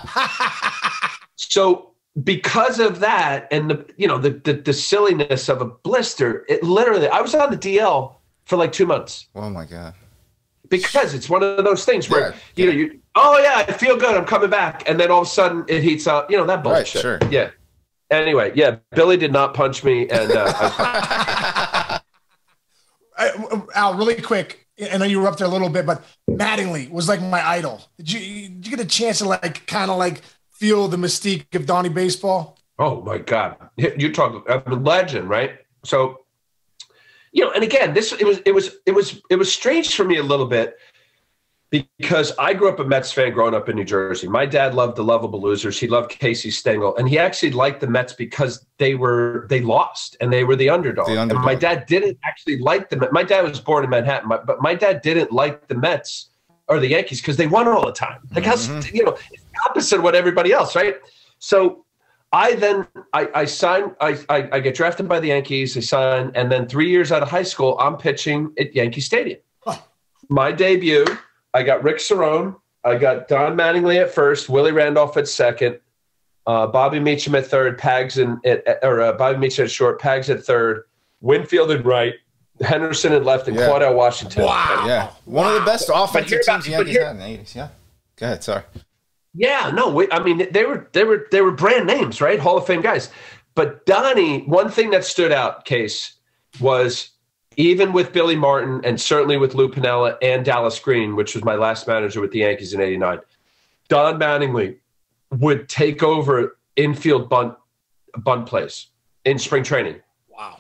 so because of that and the you know the, the the silliness of a blister, it literally I was on the DL for like two months Oh my god. because it's one of those things where Yeah, you know you oh yeah I feel good I'm coming back and then all of a sudden it heats up you know that Right, bullshit sure. yeah anyway yeah Billy did not punch me and uh, I, I- Al, really quick. I know you were up there a little bit, but Mattingly was like my idol. Did you did you get a chance to like kind of like feel the mystique of Donnie baseball? oh my god you talk I'm a legend right so you know and again this it was it was it was it was strange for me a little bit because I grew up a Mets fan growing up in New Jersey. My dad loved the lovable losers. He loved Casey Stengel, and he actually liked the Mets because they were they lost and they were the underdog. The underdog. And my dad didn't actually like the Mets. My dad was born in Manhattan, but my dad didn't like the Mets or the Yankees because they won all the time. Like how's mm-hmm. you know it's the opposite of what everybody else, right? So I then I, I sign I, I I get drafted by the Yankees. I sign, and then three years out of high school, I'm pitching at Yankee Stadium. Huh. My debut, I got Rick Cerrone, I got Don Mattingly at first, Willie Randolph at second, uh, Bobby Meacham at third, Pags and at, or uh, Bobby Meacham at short, Pags at third, Winfield at right, Henderson at left, and Yeah. Claudell Washington. Wow. Yeah, one of the best offensive here about- teams the Yankees here- had in the '80s. Yeah. Go ahead. Sorry. Yeah, no, we, I mean they were they were they were brand names, right? Hall of Fame guys. But Donnie, one thing that stood out, case was even with Billy Martin and certainly with Lou Piniella and Dallas Green, which was my last manager with the Yankees in '89, Don Mattingly would take over infield bunt bunt plays in spring training. Wow.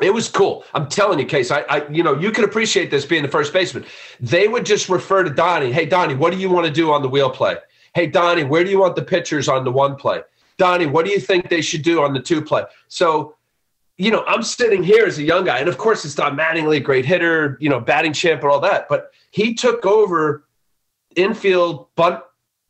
It was cool. I'm telling you, Case. I, I, you know, you can appreciate this being the first baseman. They would just refer to Donnie. Hey, Donnie, what do you want to do on the wheel play? Hey, Donnie, where do you want the pitchers on the one play? Donnie, what do you think they should do on the two play? So, you know, I'm sitting here as a young guy, and of course, it's Don Mattingly, great hitter, you know, batting champ and all that. But he took over infield bunt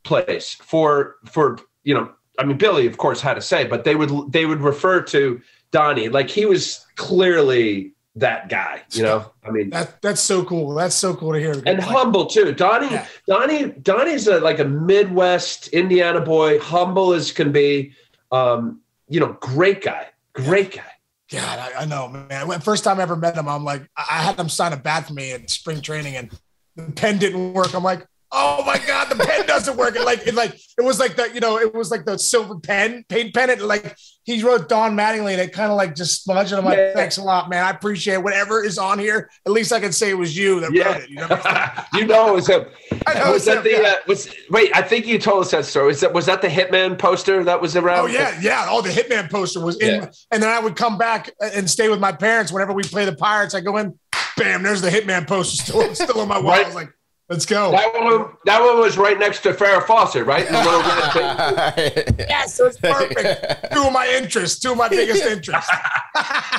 plays for for you know I mean, Billy, of course, had to say, but they would they would refer to Donnie like he was clearly that guy. You know, I mean, that that's so cool. That's so cool to hear. And like, humble too. Donnie, yeah. Donnie, Donnie's a, like a Midwest Indiana boy, humble as can be. Um, you know, great guy, great guy. God, I, I, know, man. When first time I ever met him, I'm like, I had him sign a bat for me at spring training, and the pen didn't work. I'm like, oh my god, the pen doesn't work. It like it like it was like the you know it was like the silver pen paint pen. It like he wrote Don Mattingly and it kind of like just smudged. And I'm like, yeah. thanks a lot, man. I appreciate it. whatever is on here. At least I can say it was you that yeah. wrote it. You know, you know it was him. Know was that the yeah. uh, was wait? I think you told us that story. Was that was that the Hitman poster that was around? Oh yeah, yeah. Oh, the Hitman poster was in, and then I would come back and stay with my parents whenever we play the Pirates. I go in, bam, there's the Hitman poster still still on my wall. Right. I was like Let's go. That one, that one was right next to Farrah Fawcett, right? yes, so it's perfect. two of my interests, two of my biggest interests.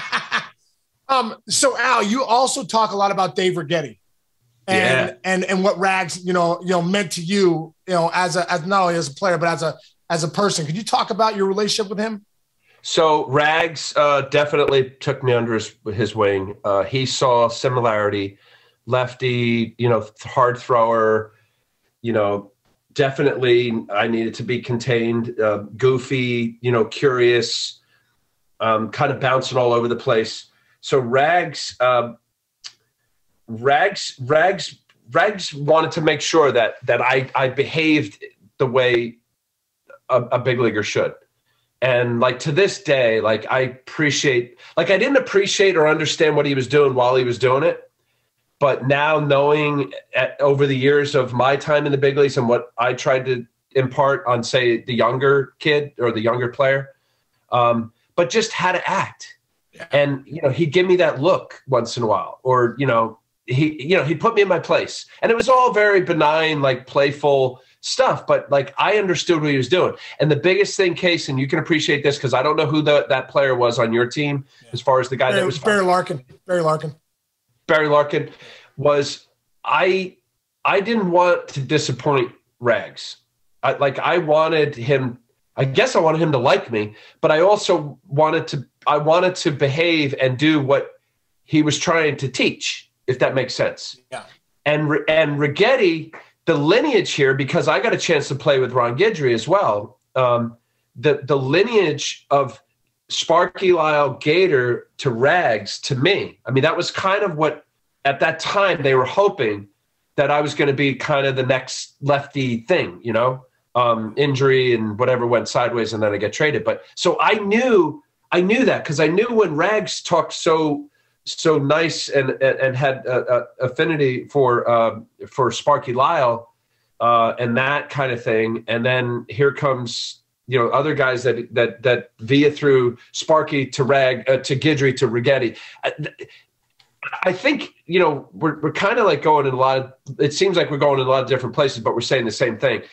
um, so Al, you also talk a lot about Dave Righetti and yeah. and and what Rags, you know, you know, meant to you, you know, as a as not only as a player, but as a as a person. Could you talk about your relationship with him? So Rags uh, definitely took me under his, his wing. Uh, he saw similarity lefty, you know, hard thrower, you know, definitely I needed to be contained, uh, goofy, you know, curious, um, kind of bouncing all over the place. So Rags, uh, Rags, Rags, Rags wanted to make sure that that I I behaved the way a, a big leaguer should. And like to this day, like I appreciate, like I didn't appreciate or understand what he was doing while he was doing it but now knowing at, over the years of my time in the big leagues and what I tried to impart on, say, the younger kid or the younger player, um, but just how to act. Yeah. And you know, he'd give me that look once in a while, or you know, he you know he put me in my place, and it was all very benign, like playful stuff. But like I understood what he was doing. And the biggest thing, Case, and you can appreciate this because I don't know who the, that player was on your team yeah. as far as the guy Barry, that was Barry Larkin. Barry Larkin. Barry Larkin was I I didn't want to disappoint Rags. I, like I wanted him. I guess I wanted him to like me, but I also wanted to. I wanted to behave and do what he was trying to teach, if that makes sense. Yeah. And and Righetti, the lineage here, because I got a chance to play with Ron Guidry as well. Um, the the lineage of Sparky Lyle Gator to Rags to me. I mean, that was kind of what at that time they were hoping that I was going to be kind of the next lefty thing, you know, um, injury and whatever went sideways, and then I get traded. But so I knew, I knew that because I knew when Rags talked so so nice and and, and had a, a affinity for uh, for Sparky Lyle uh, and that kind of thing, and then here comes you know other guys that that that via through Sparky to Rag uh, to Guidry to Righetti. I think you know we're we're kind of like going in a lot of. It seems like we're going in a lot of different places, but we're saying the same thing.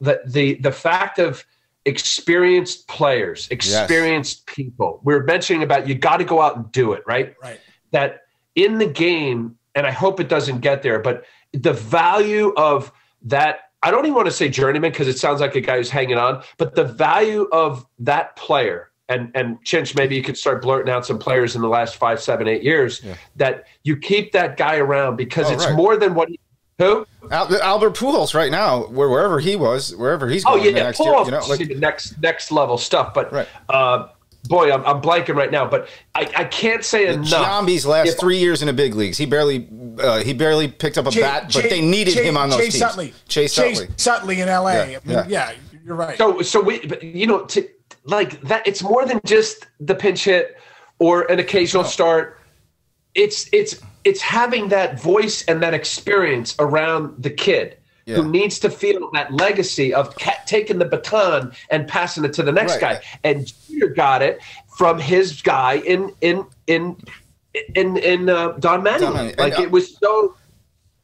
The the the fact of experienced players, experienced yes. people. We are mentioning about you got to go out and do it, right? Right. That in the game, and I hope it doesn't get there, but the value of that. I don't even want to say journeyman because it sounds like a guy who's hanging on, but the value of that player and and Chinch, maybe you could start blurting out some players in the last five, seven, eight years yeah. that you keep that guy around because oh, it's right. more than what. He, who? Albert Pujols right now, where wherever he was, wherever he's oh, going. Oh yeah, next Pujols, year, you know, like next next level stuff. But right. uh, boy, I'm, I'm blanking right now, but I, I can't say enough. Giambi's last if, three years in the big leagues, he barely uh, he barely picked up a Jay, bat, but Jay, they needed Jay, him on those Chase teams. Utley. Chase, Chase Utley. Utley in L.A. Yeah, I mean, yeah. yeah, you're right. So so we you know to, like that it's more than just the pinch hit or an occasional no. start. It's it's it's having that voice and that experience around the kid yeah. who needs to feel that legacy of taking the baton and passing it to the next right. guy. And Junior got it from his guy in in in in in uh, Don Mattingly. Like it was so.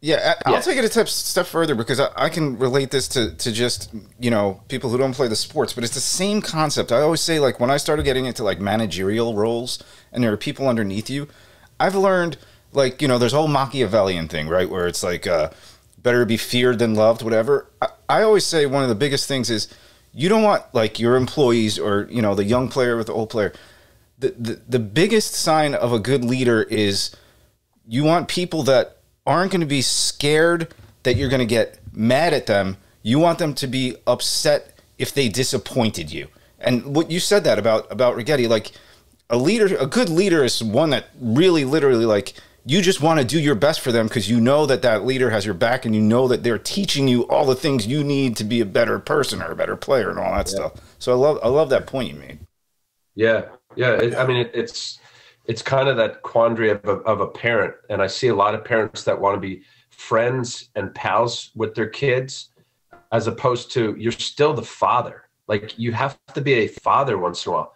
Yeah, I'll yeah. take it a step, step further because I, I, can relate this to, to just, you know, people who don't play the sports, but it's the same concept. I always say, like, when I started getting into, like, managerial roles and there are people underneath you, I've learned, like, you know, there's whole Machiavellian thing, right? Where it's like, uh, better be feared than loved, whatever. I, I always say one of the biggest things is you don't want like your employees or you know the young player with the old player. The, the the biggest sign of a good leader is you want people that aren't going to be scared that you're going to get mad at them. You want them to be upset if they disappointed you. And what you said that about about Righetti, like a leader, a good leader is one that really, literally, like you just want to do your best for them because you know that that leader has your back and you know that they're teaching you all the things you need to be a better person or a better player and all that yeah. stuff. So I love I love that point you made. Yeah, yeah. It, I mean, it, it's it's kind of that quandary of a, of a parent, and I see a lot of parents that want to be friends and pals with their kids, as opposed to you're still the father. Like you have to be a father once in a while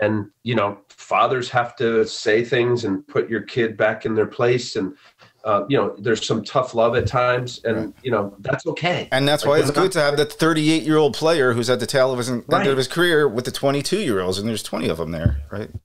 and you know fathers have to say things and put your kid back in their place and uh, you know there's some tough love at times and right. you know that's okay and that's like, why it's good to have that 38 year old player who's at the tail of his right. end of his career with the 22 year olds and there's 20 of them there right Yep,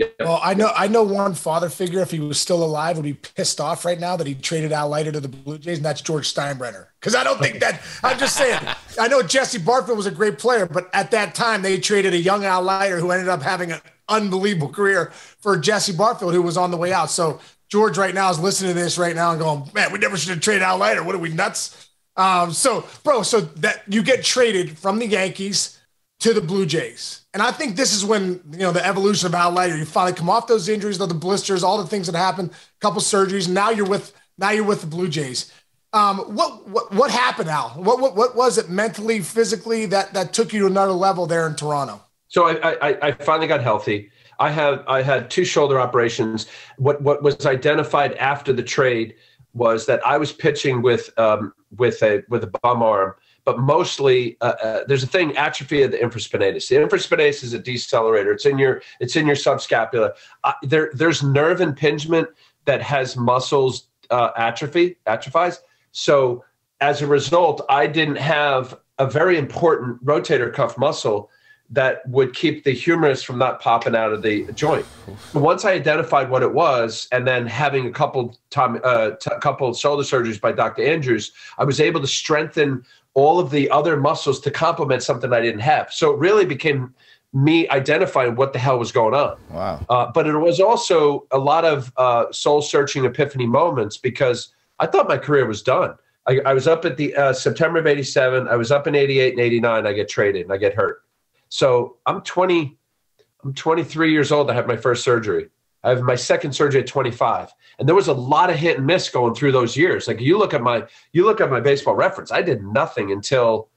yep. Well, I know I know one father figure if he was still alive would be pissed off right now that he traded Al Leiter to the Blue Jays, and that's George Steinbrenner. Because I don't think that I'm just saying. I know Jesse Barfield was a great player, but at that time they traded a young Al Leiter who ended up having an unbelievable career for Jesse Barfield, who was on the way out. So George right now is listening to this right now and going, "Man, we never should have traded Al Leiter. What are we nuts?" Um, so, bro, so that you get traded from the Yankees to the Blue Jays. And I think this is when, you know, the evolution of Al Leiter, you finally come off those injuries, the blisters, all the things that happened, a couple surgeries. Now you're with now you're with the Blue Jays. Um, what, what what happened, Al? What, what what was it mentally, physically that that took you to another level there in Toronto? So I, I, I finally got healthy. I have I had two shoulder operations. What what was identified after the trade was that I was pitching with um, with a with a bum arm but mostly uh, uh, there's a thing atrophy of the infraspinatus. The infraspinatus is a decelerator. It's in your it's in your subscapula. Uh, there there's nerve impingement that has muscles uh, atrophy atrophies. So as a result, I didn't have a very important rotator cuff muscle that would keep the humerus from not popping out of the joint. Once I identified what it was, and then having a couple time, uh, t- couple shoulder surgeries by Dr. Andrews, I was able to strengthen all of the other muscles to complement something I didn't have. So it really became me identifying what the hell was going on. Wow. Uh, but it was also a lot of uh, soul searching epiphany moments because I thought my career was done. I, I was up at the uh, September of 87. I was up in 88 and 89. I get traded and I get hurt. So I'm 20, I'm 23 years old. I have my first surgery. I have my second surgery at 25. And there was a lot of hit and miss going through those years. Like you look at my you look at my baseball reference, I did nothing until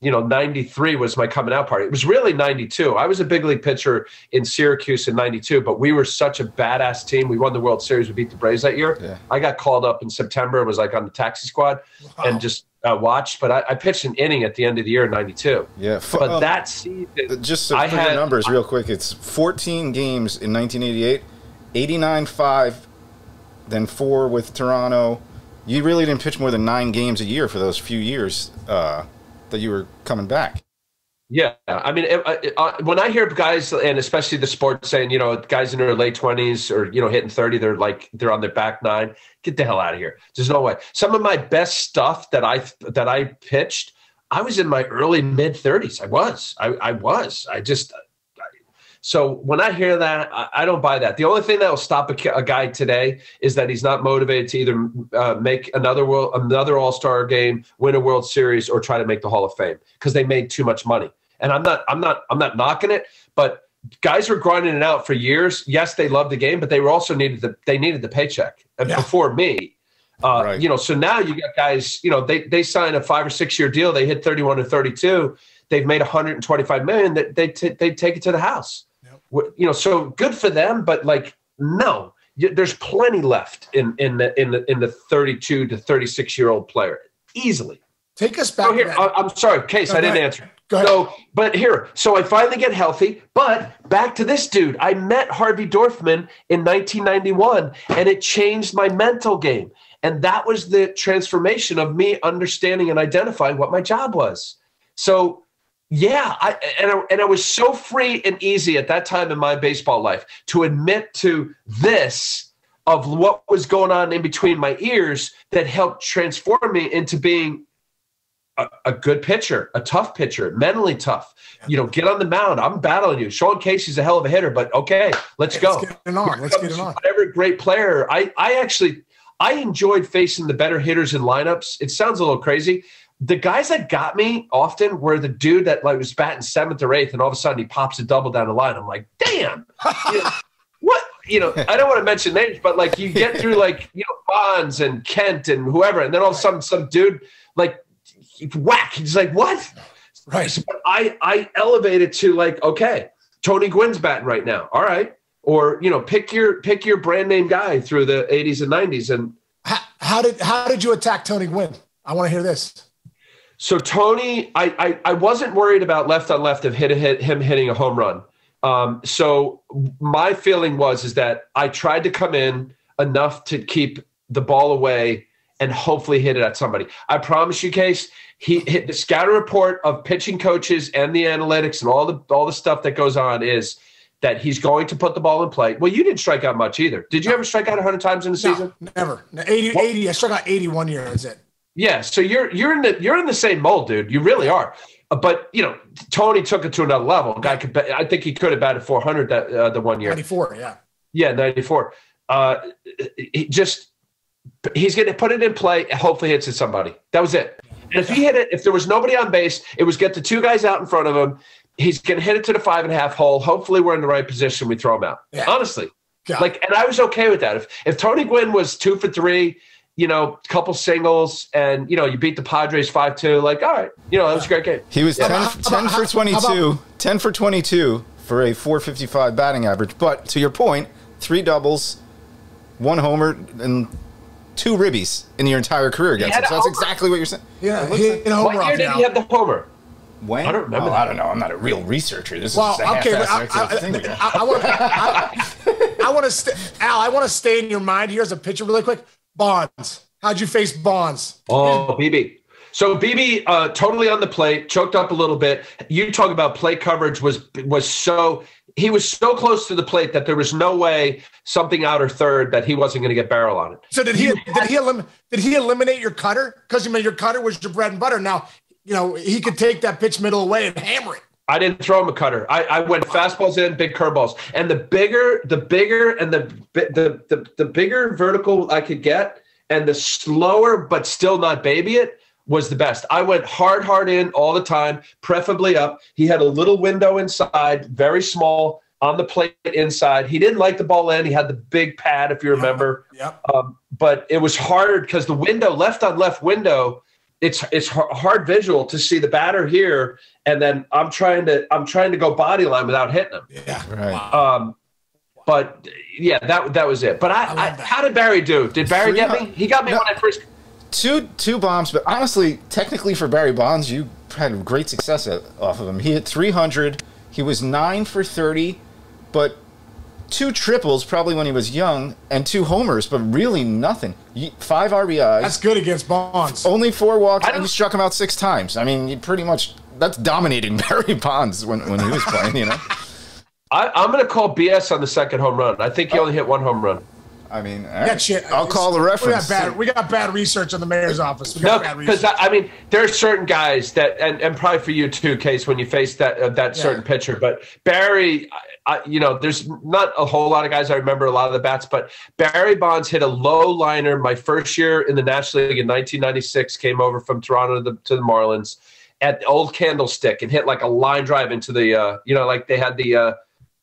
you know 93 was my coming out party. It was really 92. I was a big league pitcher in Syracuse in 92, but we were such a badass team. We won the World Series, we beat the Braves that year. Yeah. I got called up in September, and was like on the taxi squad wow. and just uh, watched, but I, I, pitched an inning at the end of the year in '92. Yeah, but um, that season, just to I had numbers real quick. It's 14 games in 1988, 89 five, then four with Toronto. You really didn't pitch more than nine games a year for those few years uh, that you were coming back. Yeah, I mean, it, it, uh, when I hear guys, and especially the sports, saying you know guys in their late twenties or you know hitting thirty, they're like they're on their back nine. Get the hell out of here! There's no way. Some of my best stuff that I that I pitched, I was in my early mid thirties. I was, I, I was. I just so when I hear that, I, I don't buy that. The only thing that will stop a, a, guy today is that he's not motivated to either uh, make another world, another All Star game, win a World Series, or try to make the Hall of Fame because they made too much money. And I'm not, I'm not, I'm not knocking it, but guys were grinding it out for years. Yes, they loved the game, but they were also needed the they needed the paycheck. And Yeah. before me, uh, Right. you know, so now you got guys. You know, they they sign a five or six year deal. They hit thirty one or thirty two. They've made 125 million. That they t- they take it to the house. You know, so good for them. But like, no, there's plenty left in in the in the in the 32 to 36 year old player easily. Take us oh, back. Oh, here. I- I'm sorry, Case, No, I didn't ahead. answer. Go ahead. So, but here, so I finally get healthy. But back to this dude, I met Harvey Dorfman in 1991, and it changed my mental game. And that was the transformation of me understanding and identifying what my job was. So, yeah, I and I, and I was so free and easy at that time in my baseball life to admit to this of what was going on in between my ears that helped transform me into being a, a good pitcher, a tough pitcher, mentally tough. You know, get on the mound. I'm battling you. Sean Casey's a hell of a hitter, but okay, let's go. Let's get it on. Let's get it on. Whatever great player. I I actually I enjoyed facing the better hitters in lineups. It sounds a little crazy. The guys that got me often were the dude that like was batting seventh or eighth, and all of a sudden he pops a double down the line. I'm like, damn, You know, what? You know, I don't want to mention names, but like you get through like you know Bonds and Kent and whoever, and then all of a sudden some dude like whack. He's like, what? Right. But I I elevated to like, okay, Tony Gwynn's batting right now. All right. Or, you know, pick your pick your brand name guy through the 80s and 90s. And How, how did how did you attack Tony Gwynn? I want to hear this. So Tony, I I, I wasn't worried about left on left of hit, hit him hitting a home run. Um, so my feeling was is that I tried to come in enough to keep the ball away and hopefully hit it at somebody. I promise you, Case, he hit the scouting report of pitching coaches and the analytics and all the all the stuff that goes on is that he's going to put the ball in play. Well, you didn't strike out much either. Did you ever strike out 100 times in a season? No, never. No, 80, 80. I struck out 81 year. That's it. Yeah, so you're you're in the you're in the same mold, dude. You really are. Uh, But you know, Tony took it to another level. Guy could, bet, I think he could have batted 400 that uh, the one year. 94. Yeah. Yeah, 94. Uh, he just he's going to put it in play. and Hopefully, hits it somebody. That was it. And if he hit it, if there was nobody on base, it was get the two guys out in front of him. He's going to hit it to the five and a half hole. Hopefully, we're in the right position. We throw him out. Yeah. Honestly, God. like, and I was okay with that. If if Tony Gwynn was two for three, you know, a couple singles, and you know, you beat the Padres five two, like, all right, you know, that was a great game. He was 10, how 10 for how 22, 10 for 22 for a 455 batting average. But to your point, three doubles, one homer, and two ribbies in your entire career against him. So that's homer. exactly what you're saying. Yeah. It He, like- you What year did now. he have the homer? when? I don't remember Oh, that. I don't know. I'm not a real researcher. This is Well, just a okay, but half-assed I, exercise thing we got. I, I, want I, I want to st- Al. I want to stay in your mind here as a pitcher really quick. Bonds. How'd you face Bonds? Oh, BB. So BB uh, totally on the plate, choked up a little bit. You talk about plate coverage was was so he was so close to the plate that there was no way something out or third that he wasn't going to get barrel on it. So did he did he elim- did he eliminate your cutter? Because you mean your cutter was your bread and butter. Now you know he could take that pitch middle away and hammer it. I didn't throw him a cutter. I, I went fastballs in, big curveballs, and the bigger, the bigger, and the the the the bigger vertical I could get, and the slower but still not baby it was the best. I went hard, hard in all the time, preferably up. He had a little window inside, very small on the plate inside. He didn't like the ball in. He had the big pad, if you remember. Yep. Um, but it was hard because the window, left on left window, it's it's hard visual to see the batter here, and then I'm trying to I'm trying to go body line without hitting him. Yeah. Right. Um, but yeah, that that was it. But I, I I, how did Barry do? Did Barry get me? He got me No. when I first. two two bombs, but honestly, technically for Barry Bonds, you had great success at, off of him. He hit 300. He was nine for 30, but two triples probably when he was young, and two homers, but really nothing. Five RBIs, That's good against Bonds. only four walks, I and you struck him out six times. I mean, you pretty much that's dominating Barry Bonds when, when he was playing. You know, I, I'm going to call BS on the second home run. I think he only hit one home run. I mean, all We shit. I'll call the reference. We reference. got bad. We got bad research in the mayor's office. We No, got bad because. I, I mean, there are certain guys that, and, and probably for you too, Case, when you face that uh, that Yeah. certain pitcher. But Barry, I, I, you know, there's not a whole lot of guys I remember a lot of the bats, but Barry Bonds hit a low liner my first year in the National League in 1996. Came over from Toronto to the, to the Marlins at the old Candlestick and hit like a line drive into the, uh, you know, like they had the. Uh,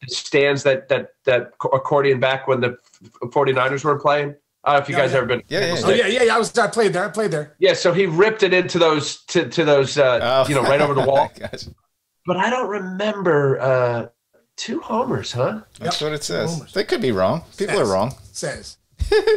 stands that that that accordion back when the 49ers were playing. I don't know if you Yeah, guys yeah. ever been. Yeah, yeah, Oh yeah, yeah, yeah. I was I played there. I played there. Yeah, so he ripped it into those to, to those uh, Oh. you know right over the wall. But I don't remember uh, two homers, huh? That's Yep. what it says. Homers. They could be wrong. People are wrong. Says.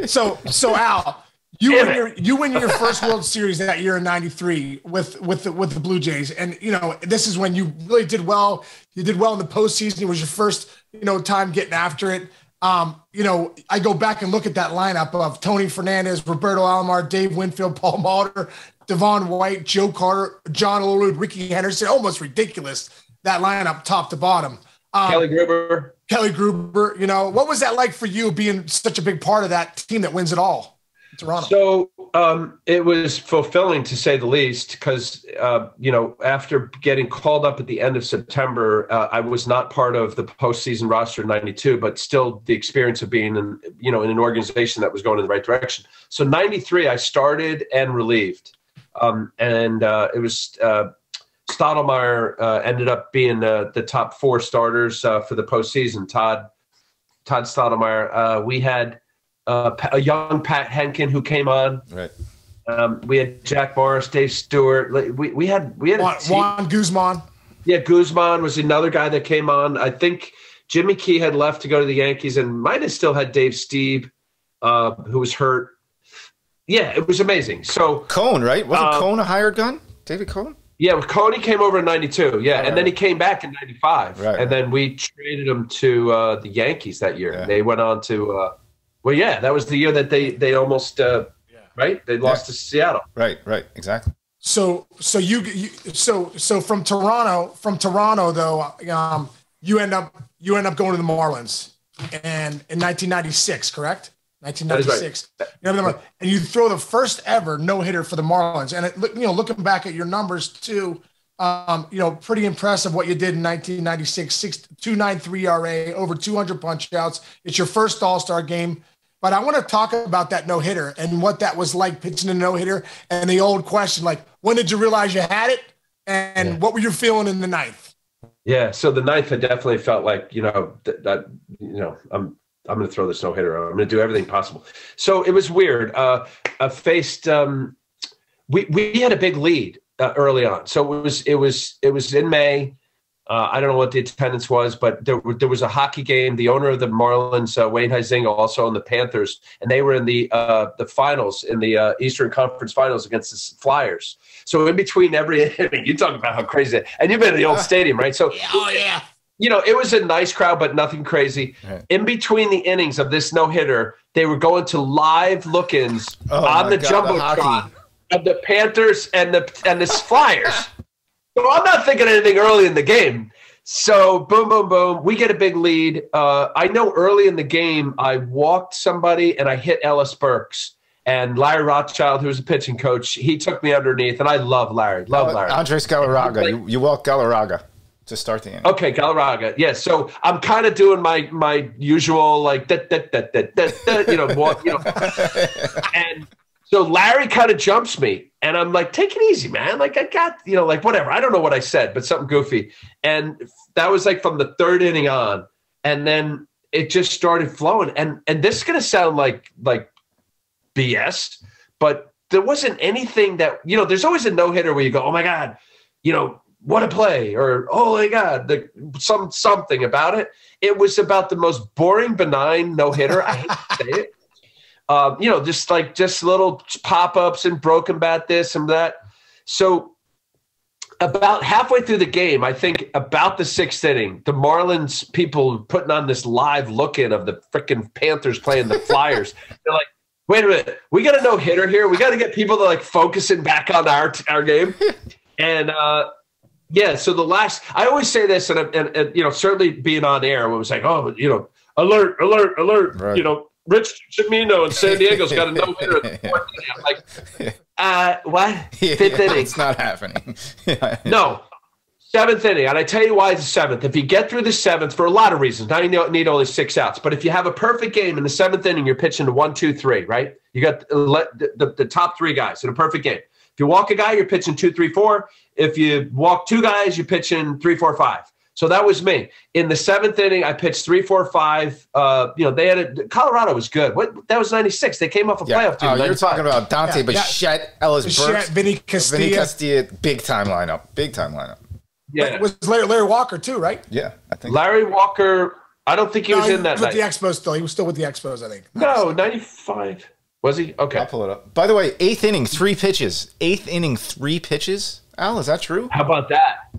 so so Al, you Damn win it. your you win your first World Series that year in '93 with with the, with the Blue Jays, and you know this is when you really did well. You did well in the postseason. It was your first you know time getting after it. Um, you know, I go back and look at that lineup of Tony Fernandez, Roberto Alomar, Dave Winfield, Paul Molitor, Devon White, Joe Carter, John Olerud, Rickey Henderson. Almost ridiculous that lineup, top to bottom. Um, Kelly Gruber. Kelly Gruber, you know, what was that like for you being such a big part of that team that wins it all? Toronto. So um, it was fulfilling to say the least because, uh, you know, after getting called up at the end of September, uh, I was not part of the postseason roster in 92, but still the experience of being in, you know, in an organization that was going in the right direction. So 93, I started and relieved. Um, and uh, it was uh, Stottlemyre uh, ended up being uh, the top four starters uh, for the postseason. Todd, Todd Stottlemyre. Uh, we had uh, a young Pat Hentgen who came on. Right. Um, we had Jack Morris, Dave Stewart. We we had we had Juan, Juan Guzman. yeah. Guzman was another guy that came on. I think Jimmy Key had left to go to the Yankees, and might have still had Dave Stieb, uh, who was hurt. Yeah, it was amazing. So Cone, right? Wasn't Uh, Cone a hired gun? David Cone? Yeah, Cody came over in '92. Yeah, and then he came back in '95, Right, and then we traded him to uh, the Yankees that year. Yeah. They went on to. Uh, well, yeah, that was the year that they they almost uh, right. They lost to Seattle. Right, right, exactly. So so you, you so so from Toronto from Toronto though um you end up you end up going to the Marlins and in 1996 correct 1996 You know, and you throw the first ever no hitter for the Marlins. And it, look- you know looking back at your numbers too um you know pretty impressive what you did in 1996 six, 293 ERA over 200 punch outs it's your first All-Star game. But I want to talk about that no hitter and what that was like pitching a no hitter and the old question like, when did you realize you had it? And what were you feeling in the ninth? Yeah, so the ninth, I definitely felt like you know that, that you know I'm I'm going to throw this no hitter. I'm going to do everything possible. So it was weird. Uh, I faced um, we we had a big lead uh, early on. So it was it was it was in May. Uh, I don't know what the attendance was, but there, there was a hockey game. The owner of the Marlins, uh, Wayne Huizinga, also on the Panthers, and they were in the uh, the finals in the uh, Eastern Conference Finals against the Flyers. So in between every inning, you talk about how crazy, that- and you've been in the old stadium, right? So Oh yeah. You know, it was a nice crowd, but nothing crazy. Right. In between the innings of this no hitter, they were going to live look-ins Oh, on the God, the jumbotron of the Panthers and the and the Flyers. so I'm not thinking anything early in the game. So boom, boom, boom. We get a big lead. Uh, I know early in the game, I walked somebody and I hit Ellis Burks. And Larry Rothschild, who was a pitching coach, he took me underneath, and I love Larry. Love Larry. Andres Galarraga. You, you walk Galarraga to start the inning. Okay, Galarraga. Yeah, so I'm kind of doing my my usual like that that that that that you know walk, you know, and so Larry kind of jumps me, and I'm like, take it easy, man. Like I got you know like whatever. I don't know what I said, but something goofy, and that was like from the third inning on, and then it just started flowing, and and this is gonna sound like like BS, but there wasn't anything that you know. There's always a no hitter where you go, oh my god, you know what a play or oh my god the some something about it. It was about the most boring benign no-hitter. I hate to say it. Um, you know just like just little pop-ups and broken bat this and that. So about halfway through the game i think about the sixth inning the marlins people putting on this live look-in of the freaking panthers playing the flyers. They're like wait a minute we got a no-hitter here. We got to get people to like focusing back on our our game. And uh yeah, so the last, I always say this, and, and, and you know, certainly being on air, it was like, oh, you know, alert, alert, alert, Right. you know, Rich Ciancimino in San Diego's got a no hitter in the fourth inning. I'm like, uh, what? Fifth inning? It's not happening. No, seventh inning. And I tell you why it's the seventh. If you get through the seventh for a lot of reasons, now you need only six outs. But if you have a perfect game in the seventh inning, you're pitching to one, two, three, right? You got the, the, the top three guys in a perfect game. If you walk a guy, you're pitching two, three, four. If you walk two guys, you're pitching three, four, five. So that was me. In the seventh inning, I pitched three, four, five. Uh, you know, they had a Colorado was good. What that was ninety six. They came off a Yeah. playoff team. Oh, you're talking about Dante Yeah, yeah. Bichette, Ellis Bichette, Burks, Vinny Castilla. Vinny Castilla, big time lineup, big time lineup. yeah. Was Larry, Larry Walker too, right? Yeah, I think. Larry Walker. I don't think he was No, in that with night. the Expos still. He was still with the Expos, I think. no, ninety five. Was he? Okay. I'll pull it up. By the way, eighth inning, three pitches. Eighth inning, three pitches. Al, is that true? How about that?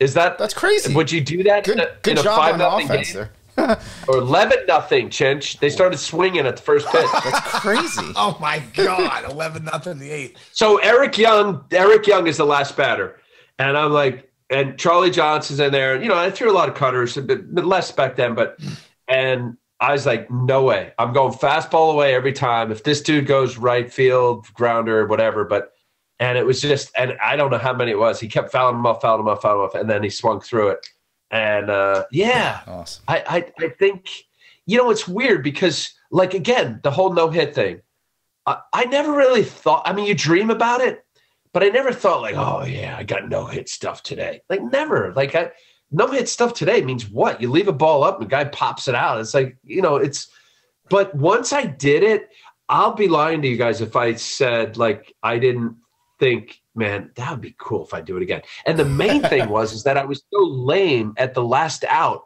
Is that That's crazy. Would you do that Good, in a, good in a job five on nothing offense game? there. or eleven nothing? Chinch. They started swinging at the first pitch. That's crazy. Oh my God, eleven nothing the eighth. so Eric Young, Eric Young is the last batter, and I'm like, and Charlie Johnson's in there. You know, I threw a lot of cutters, a bit, bit less back then, but and I was like, no way. I'm going fastball away every time. If this dude goes right field, grounder, whatever, but and it was just, and I don't know how many it was. He kept fouling him off, fouling him off, fouling him off, and then he swung through it. And uh, yeah, Awesome. I, I, I think, you know, it's weird because, like, again, the whole no hit thing, I, I never really thought, I mean, you dream about it, but I never thought, like, oh, yeah, I got no hit stuff today. Like, never. Like, I, no hit stuff today means what? You leave a ball up and the guy pops it out. It's like, you know, it's, but once I did it, I'll be lying to you guys if I said, like, I didn't think, man, that would be cool if I do it again. And the main thing was, is that I was so lame at the last out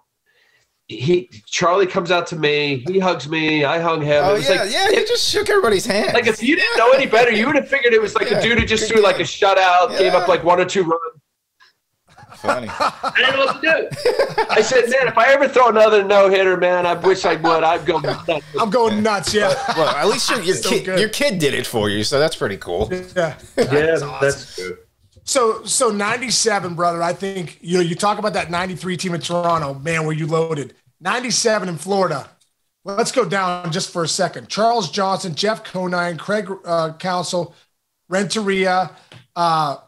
he Charlie comes out to me, he hugs me, I hung him. Oh it was yeah, like, yeah. You just shook everybody's hand. like if you didn't know any better, you would have figured it was like Yeah, a dude who just threw like a game. shutout, gave up like one or two runs. Funny. I didn't know what to do. I said, man, if I ever throw another no hitter, man, I wish I would. I'd go nuts. I'm going nuts. Yeah, Well, at least your, your kid, good. your kid did it for you, so that's pretty cool. yeah. Yeah, awesome. that's true. So so 97, brother. I think you know you talk about that 93 team in Toronto, man, where you loaded. 97 in Florida. Let's go down just for a second. Charles Johnson, Jeff Conine, Craig uh, Counsell, Renteria, uh,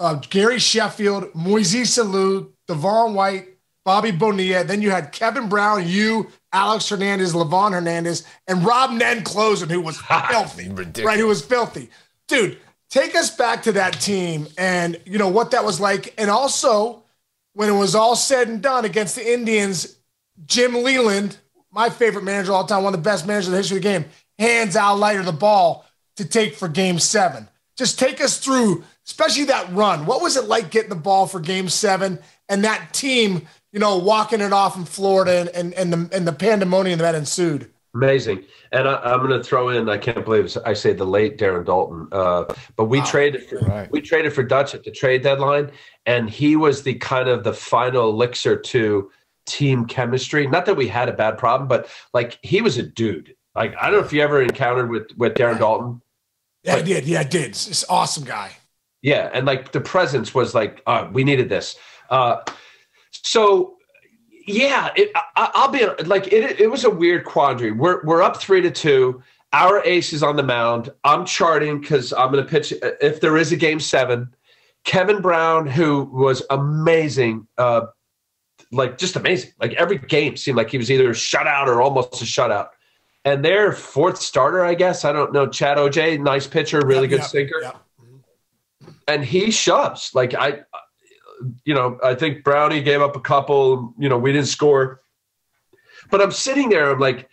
uh, Gary Sheffield, Moisés Alou, Devon White, Bobby Bonilla. Then you had Kevin Brown, you, Alex Hernandez, Livan Hernandez, and Rob Nen closing, who was filthy, Ridiculous. right? Who was filthy, dude. Take us back to that team and you know what that was like, and also when it was all said and done against the Indians, Jim Leyland, my favorite manager of all time, one of the best managers in the history of the game, hands Al Leiter the ball to take for game seven. Just take us through, especially that run. What was it like getting the ball for game seven and that team, you know, walking it off in Florida and, and, and, the, and the pandemonium that ensued? Amazing. And I, I'm going to throw in, I can't believe it's- I say the late Darren Daulton, uh, but we traded for, Right. we traded for Dutch at the trade deadline, and he was the kind of the final elixir to team chemistry. Not that we had a bad problem, but like he was a dude. Like I don't know if you ever encountered with with Darren Daulton. Yeah, I did. Yeah, I did. It's, it's awesome guy. Yeah, and like the presence was like, uh, we needed this. Uh, so yeah, it, I, I'll be like, it, it was a weird quandary. We're we're up three to two. Our ace is on the mound. I'm charting because I'm going to pitch if there is a game seven. Kevin Brown, who was amazing, uh, like just amazing. Like every game seemed like he was either a shutout or almost a shutout. And their fourth starter, I guess, I don't know, Chad Ogea, nice pitcher, really Yep, good yep, sinker yep. And he shoves. Like I, you know, I think Brownie gave up a couple. You know, we didn't score, but I'm sitting there. I'm like,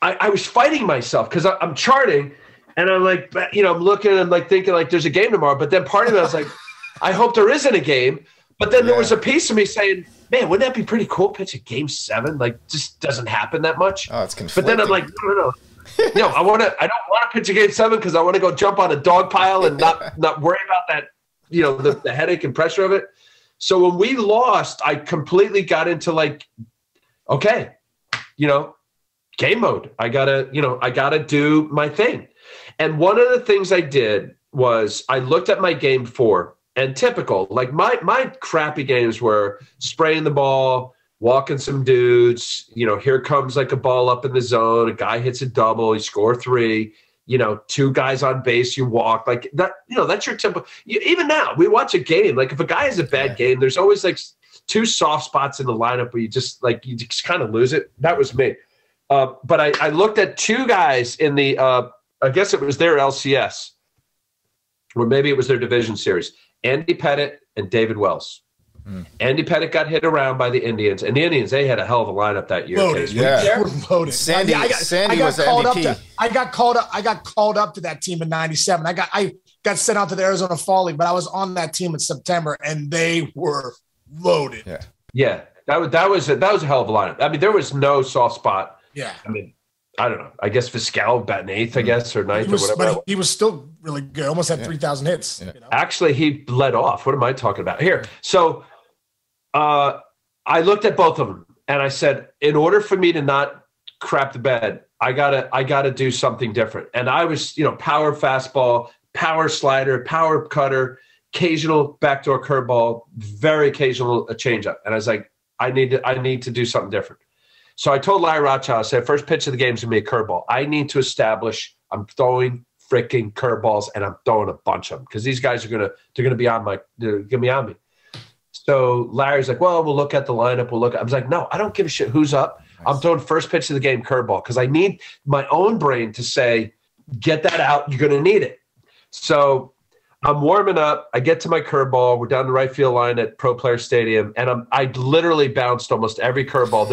I, I was fighting myself because I'm charting, and I'm like, you know, I'm looking and like thinking like there's a game tomorrow. But then part of me I was like, I hope there isn't a game. But then there was a piece of me saying, man, wouldn't that be pretty cool? Pitch a game seven, like just doesn't happen that much. Oh, it's conflicting. But then I'm like, no, no, no. no, I want to. I don't want to pitch a game seven because I want to go jump on a dog pile and not not worry about that. You know, the, the headache and pressure of it. So when we lost, I completely got into like, okay, you know, game mode. I gotta, you know, I gotta do my thing. And one of the things I did was I looked at my game four and typical, like my my crappy games were spraying the ball, walking some dudes. You know, here comes like a ball up in the zone. A guy hits a double. He score three. You know, two guys on base. You walk like that. You know, that's your tempo. You, even now, we watch a game. Like if a guy has a bad game, there's always like two soft spots in the lineup where you just like you just kind of lose it. That was me. Uh, but I, I looked at two guys in the. Uh, I guess it was their LCS, or maybe it was their division series. Andy Pettitte and David Wells. Mm. Andy Pettitte got hit around by the Indians, and the Indians they had a hell of a lineup that year. Loaded. Yeah, loaded. Sandy, I got, Sandy I got was called MVP. Up to, I got called up. I got called up to that team in '97. I got I got sent out to the Arizona Fall League, but I was on that team in September, and they were loaded. Yeah, yeah. That was that was a, that was a hell of a lineup. I mean, there was no soft spot. Yeah. I mean, I don't know. I guess Vizquel batting eighth, I guess, or ninth was, or whatever. But he was still really good. Almost had yeah. three thousand hits. Yeah. You know? Actually, he led off. What am I talking about here? So, uh, I looked at both of them and I said, in order for me to not crap the bed, I gotta I gotta do something different. And I was, you know, power fastball, power slider, power cutter, occasional backdoor curveball, very occasional a changeup. And I was like, I need to I need to do something different. So I told Larry Rothschild, I said, first pitch of the game is to be a curveball. I need to establish I'm throwing freaking curveballs and I'm throwing a bunch of them because these guys are to, they're to be on my, they're to be on me. So Larry's like, well, we'll look at the lineup. We'll look. I was like, no, I don't give a shit who's up. Nice. I'm throwing first pitch of the game curveball because I need my own brain to say, get that out. You're going to need it. So I'm warming up. I get to my curveball. We're down the right field line at Pro Player Stadium, and I'm I literally bounced almost every curveball.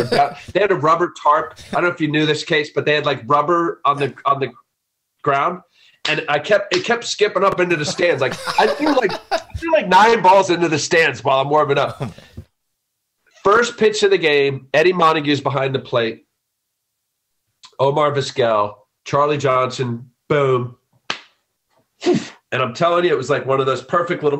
they had a rubber tarp. I don't know if you knew this case, but they had like rubber on the on the ground, and I kept it kept skipping up into the stands. Like I threw like I threw like nine balls into the stands while I'm warming up. First pitch of the game, Eddie Montague's behind the plate. Omar Vizquel, Charlie Johnson, boom. And I'm telling you, it was like one of those perfect little.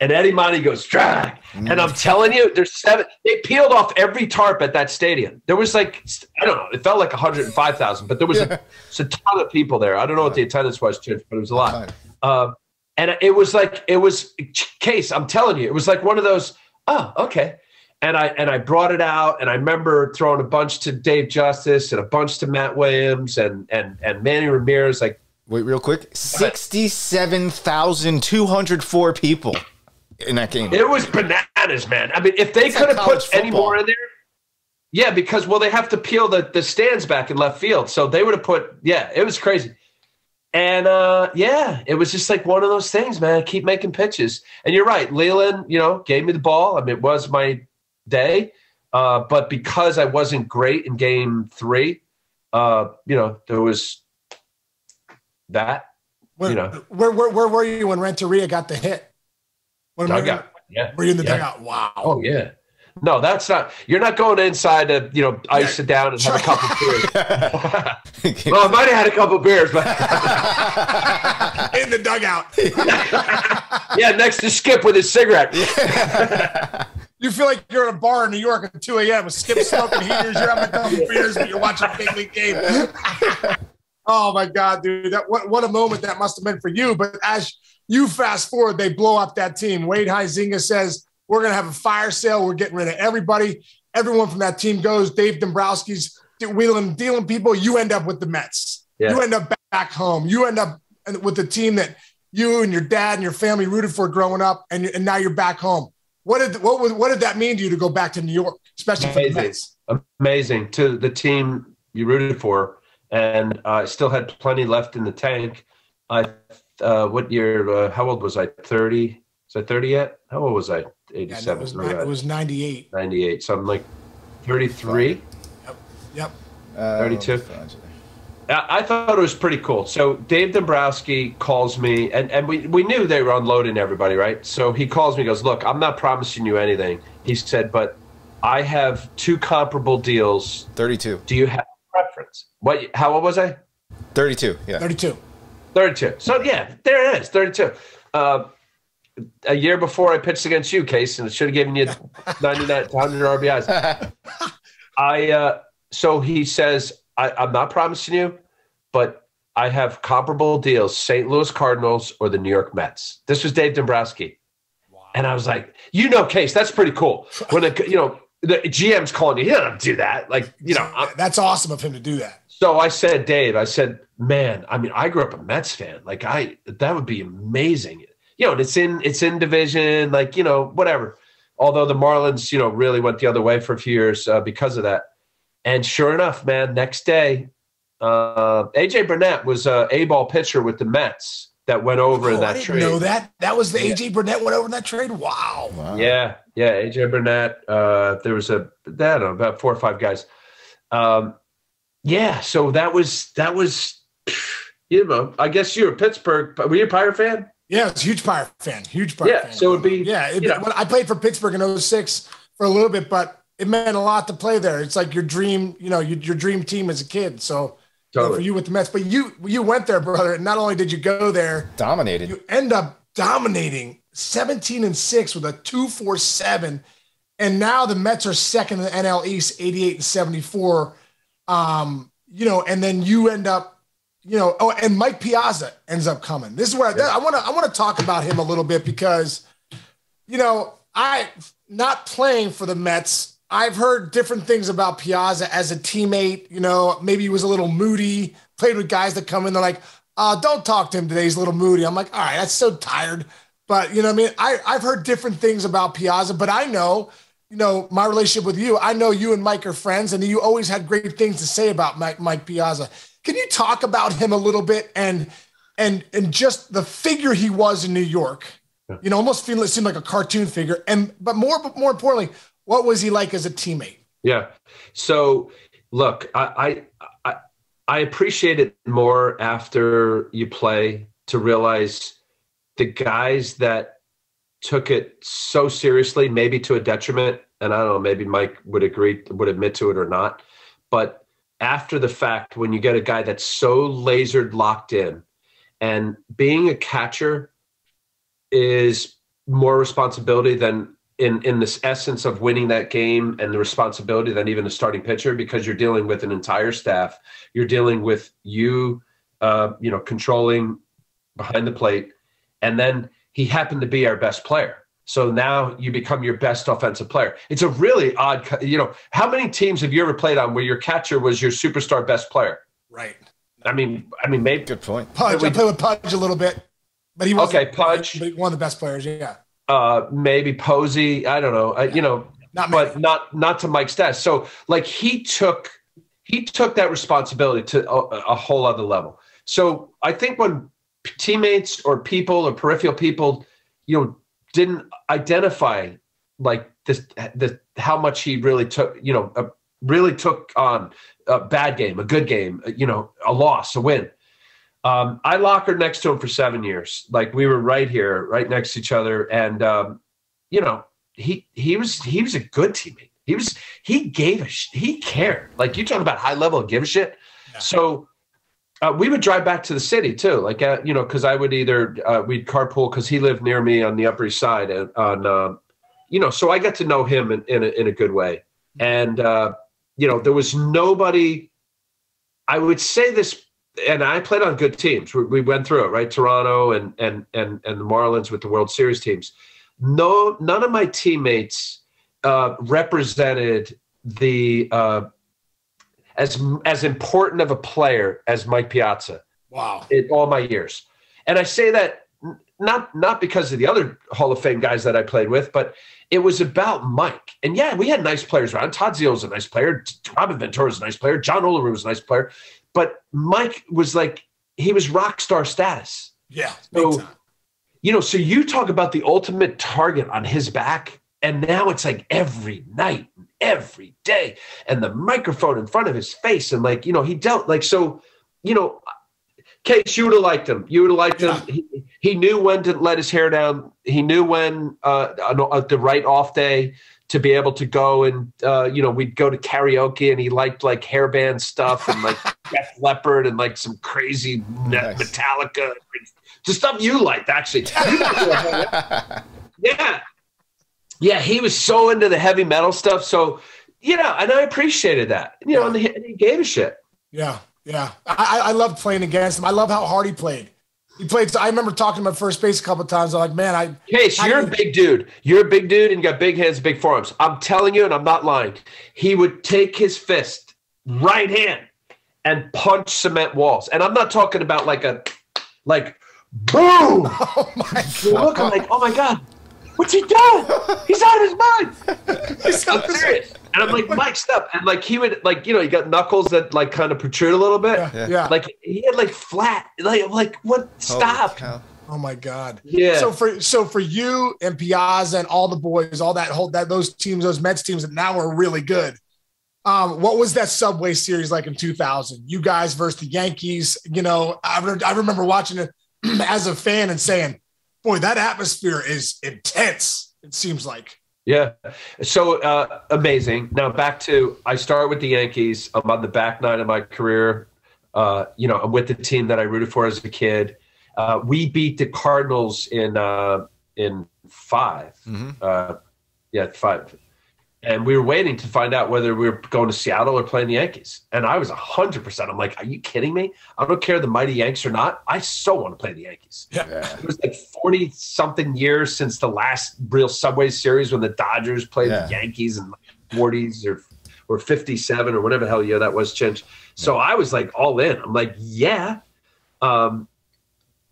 And Eddie Monty goes, strike. Mm. And I'm telling you, there's seven. They peeled off every tarp at that stadium. There was like, I don't know, it felt like 105,000, but there was, yeah. a, a, ton of people there. I don't know what the attendance was, but it was a lot. Um, and it was like, it was, case, I'm telling you, it was like one of those, oh, okay. And I and I brought it out, and I remember throwing a bunch to Dave Justice and a bunch to Matt Williams and and and Manny Ramirez. Like Wait, real quick. 67,204 people in that game. It was bananas, man. I mean, if they could have put football. any more in there, yeah, because, well, they have to peel the, the stands back in left field. So they would have put, yeah, it was crazy. And uh, yeah, it was just like one of those things, man. Keep making pitches. And you're right. Leyland. you know, gave me the ball. I mean, it was my day. Uh, but because I wasn't great in game three, uh, you know, there was that. Where, you know, where, where, where were you when Renteria got the hit? When dugout. Yeah. Were you in the yeah. dugout? Wow. Oh yeah. No, that's not. You're not going inside to you know ice yeah. it down and have a couple beers. well, I might have had a couple beers, but in the dugout. yeah, next to Skip with his cigarette. you feel like you're at a bar in New York at 2 a.m. with Skip smoking heaters. You're having a couple beers, but you're watching a big league game. Oh my God, dude! That what what a moment that must have been for you. But as you fast forward, they blow up that team. Wayne Huizenga says we're gonna have a fire sale. We're getting rid of everybody. Everyone from that team goes. Dave Dombrowski's wheeling, dealing people. You end up with the Mets. Yeah. You end up back home. You end up with the team that you and your dad and your family rooted for growing up, and, and now you're back home. What did what was what did that mean to you to go back to New York, especially Amazing. for the Mets? Amazing to the team you rooted for and I uh, still had plenty left in the tank. I uh, what year? Uh, how old was I? Thirty? Was I thirty yet? How old was I? Eighty-seven. Yeah, it, was, it was ninety-eight. Ninety-eight. So I'm like thirty-three. Yep. Yep. Uh, Thirty-two. I thought it was pretty cool. So Dave Dombrowski calls me, and, and we, we knew they were unloading everybody, right? So he calls me, goes, "Look, I'm not promising you anything." He said, "But I have two comparable deals. Thirty-two. Do you have a preference?" What? How old was I? Thirty-two. Yeah. Thirty-two. Thirty-two. So yeah, there it is. Thirty-two. Uh, a year before I pitched against you, Case, and it should have given you 99, 100 RBIs. I uh, so he says I, I'm not promising you, but I have comparable deals: St. Louis Cardinals or the New York Mets. This was Dave Dombrowski, wow. and I was like, you know, Case, that's pretty cool. When a, you know the GM's calling you, he doesn't do that. Like you know, I'm, that's awesome of him to do that. So I said, Dave, I said, man, I mean, I grew up a Mets fan. Like I, that would be amazing. You know, and it's in, it's in division, like, you know, whatever. Although the Marlins, you know, really went the other way for a few years uh, because of that. And sure enough, man, next day, uh, AJ Burnett was a A ball pitcher with the Mets. that went over oh, in that I didn't trade. know that. That was the AJ Burnett went over in that trade. Wow. Wow. Yeah, yeah, AJ Burnett. Uh, there was a I don't know about four or five guys. Um, yeah, so that was that was, you know, I guess you're a Pittsburgh. Were you a Pirate fan? Yeah, it's a huge Pirate fan. Huge Pirate Yeah, fan. so it'd be yeah. It, you know. when I played for Pittsburgh in 06 for a little bit, but it meant a lot to play there. It's like your dream, you know, your, your dream team as a kid. So you know, Totally. for you with the Mets, but you you went there, brother. And not only did you go there, Dominated. you end up dominating 17 and 6 with a 247 and now the Mets are second in the NL East 88 and 74 um you know and then you end up you know oh and Mike Piazza ends up coming this is where I want to I want to talk about him a little bit because you know I not playing for the Mets I've heard different things about Piazza as a teammate you know maybe he was a little moody played with guys that come in they're like uh, don't talk to him today. He's a little moody. I'm like, all right, that's so tired. But you know, I mean, I I've heard different things about Piazza, but I know, you know, my relationship with you. I know you and Mike are friends, and you always had great things to say about Mike Mike Piazza. Can you talk about him a little bit and and and just the figure he was in New York? You know, almost feel it seemed like a cartoon figure. And but more but more importantly, what was he like as a teammate? Yeah. So look, I, I I I appreciate it more after you play to realize the guys that took it so seriously, maybe to a detriment, and I don't know, maybe Mike would agree, would admit to it or not. But after the fact, when you get a guy that's so lasered locked in, and being a catcher is more responsibility than in in this essence of winning that game and the responsibility than even a starting pitcher because you're dealing with an entire staff. You're dealing with you, uh, you know, controlling behind the plate, and then he happened to be our best player. So now you become your best offensive player. It's a really odd, you know, how many teams have you ever played on where your catcher was your superstar best player? Right. I mean, I mean, maybe Good point. Pudge. I played with Pudge a little bit, but he was Okay, Pudge. but one of the best players. Yeah. uh maybe Posey. I don't know. I, you know, Not but not not to Mike's stats. So like he took he took that responsibility to a, a whole other level. So I think when teammates or people or peripheral people, you know, didn't identify like this, the how much he really took, you know, uh, really took on a bad game, a good game, uh, you know, a loss, a win. Um, I lockered next to him for seven years. Like we were right here, right next to each other, and um, you know, he he was he was a good teammate. He was he gave a sh- he cared. Like you talk about high level give a shit. Yeah. So uh, we would drive back to the city too, like uh, you know, because I would either uh, we'd carpool because he lived near me on the Upper East Side, and on um, you know, so I got to know him in in a, in a good way, and uh, you know, there was nobody. I would say this, and I played on good teams. We, we went through it, right? Toronto and and and and the Marlins with the World Series teams. No, none of my teammates uh, represented the uh, as as important of a player as Mike Piazza Wow. in all my years. And I say that not not because of the other Hall of Fame guys that I played with, but it was about Mike. And yeah, we had nice players around. Todd Zeile was a nice player. Robin Ventura was a nice player. John Olerud was a nice player. But Mike was like he was rock star status. Yeah. So- time. You know, so you talk about the ultimate target on his back, and now it's like every night, every day, and the microphone in front of his face, and like you know, he dealt like so. You know, Case, you would have liked him. You would have liked him. He, he knew when to let his hair down. He knew when uh, on the right off day to be able to go and uh, you know we'd go to karaoke, and he liked like hairband stuff and like Def Leppard and like some crazy Nice. Metallica, just stuff you liked actually. yeah, yeah, he was so into the heavy metal stuff. So you know, and I appreciated that. You know, and he, and he gave a shit. Yeah, yeah. I, I I loved playing against him. I love how hard he played. He played. I remember talking to my first base a couple of times. I'm like, man, I Case, I you're a big dude. You're a big dude and you got big hands, big forearms. I'm telling you, and I'm not lying. He would take his fist, right hand, and punch cement walls. And I'm not talking about like a, like, boom. oh my You're looking like, oh my god, what's he doing? He's out of his mind. god, I'm serious. And I'm like, Mike, stop. And like he would like, you know, you got knuckles that like kind of protrude a little bit. Yeah. yeah. Like he had like flat, like like what stop. Oh my God. Yeah. So for so for you and Piazza and all the boys, all that whole that those teams, those Mets teams that now are really good. Um, what was that Subway Series like in 2000? You guys versus the Yankees. You know, I, re- I remember watching it as a fan and saying, "Boy, that atmosphere is intense." It seems like. Yeah. So uh, amazing. Now back to I start with the Yankees. I'm on the back nine of my career. Uh, you know, I'm with the team that I rooted for as a kid. Uh, we beat the Cardinals in uh, in 5 Mm-hmm. Uh, yeah, five. And we were waiting to find out whether we were going to Seattle or playing the Yankees. And I was 100%. I'm like, are you kidding me? I don't care the mighty Yanks or not. I so want to play the Yankees. Yeah. It was like 40 something years since the last real Subway series when the Dodgers played Yeah. the Yankees in the 40s or, or 57 or whatever the hell year that was, Chinch. So I was like all in. I'm like, yeah. Um,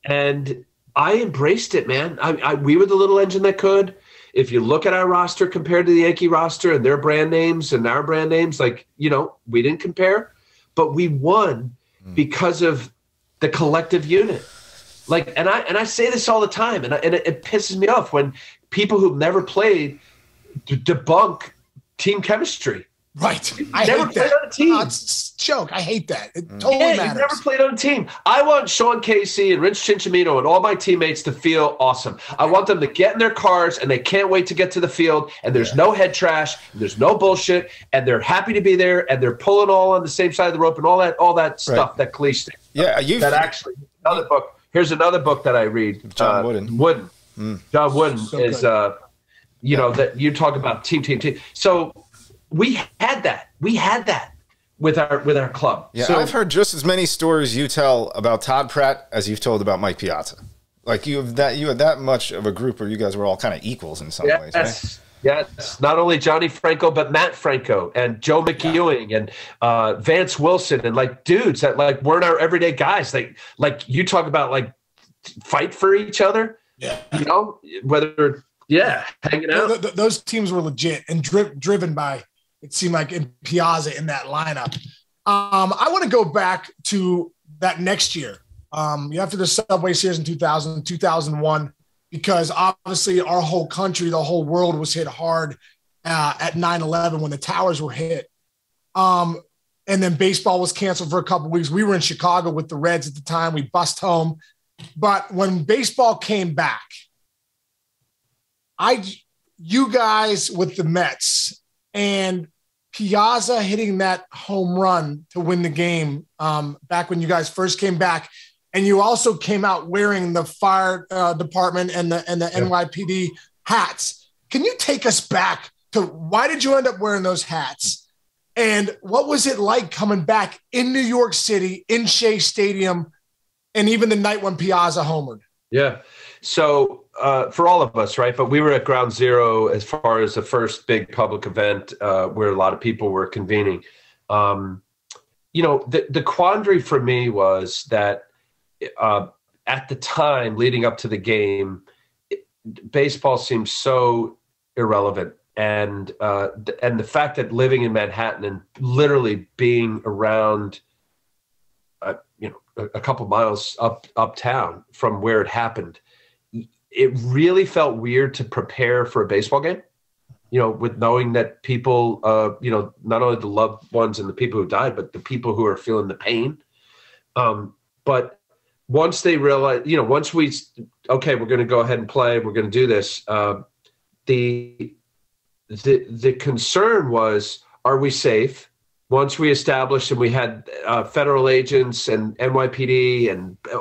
and I embraced it, man. I, I, we were the little engine that could. If you look at our roster compared to the Yankee roster and their brand names and our brand names, like, you know, we didn't compare, but we won hmm. because of the collective unit. Like, and I and I say this all the time, and, I, and it, it pisses me off when people who've never played debunk team chemistry. Right. I never hate played that. on a team. Oh, it's it's a joke. I hate that. It totally Yeah, matters. you've never played on a team. I want Sean Casey and Rich Ciancimino and all my teammates to feel awesome. I want them to get in their cars and they can't wait to get to the field. And there's no head trash, and there's no bullshit, and they're happy to be there, and they're pulling all on the same side of the rope and all that, all that stuff, that cliche. Yeah, you That actually another book. Here's another book that I read. John uh, Wooden. Wooden. John Wooden So is, good. uh, you know, that you talk about team, team, team. So we had that. We had that with our with our club. Yeah, so, I've heard just as many stories you tell about Todd Pratt as you've told about Mike Piazza. Like you have that you had that much of a group where you guys were all kind of equals in some ways, right? Yes. Yes, not only Johnny Franco, but Matt Franco and Joe McEwing and uh, Vance Wilson and like dudes that like weren't our everyday guys. Like like you talk about like fight for each other. Yeah. You know whether yeah hanging out. Th- th- those teams were legit and dri- driven by it seemed like in Piazza in that lineup. Um, I want to go back to that next year. Um, after the Subway Series in 2000, 2001, because obviously our whole country, the whole world was hit hard uh, at 9 11 when the towers were hit. Um, and then baseball was canceled for a couple weeks. We were in Chicago with the Reds at the time. We bust home. But when baseball came back, I, you guys with the Mets and Piazza hitting that home run to win the game um, back when you guys first came back, and you also came out wearing the fire uh, department and the and the NYPD hats. Can you take us back to why did you end up wearing those hats? And what was it like coming back in New York City, in Shea Stadium, and even the night when Piazza homered? Yeah. So uh, for all of us, right? But we were at ground zero as far as the first big public event uh, where a lot of people were convening. Um, you know, the, the quandary for me was that uh, at the time leading up to the game, it, baseball seemed so irrelevant. And uh, and the fact that living in Manhattan and literally being around uh, you know a, a couple miles up uptown from where it happened it really felt weird to prepare for a baseball game you know with knowing that people uh you know not only the loved ones and the people who died but the people who are feeling the pain. Um but once they realize you know once we okay we're going to go ahead and play we're going to do this uh, the the the concern was are we safe? Once we established and we had uh, federal agents and NYPD and uh,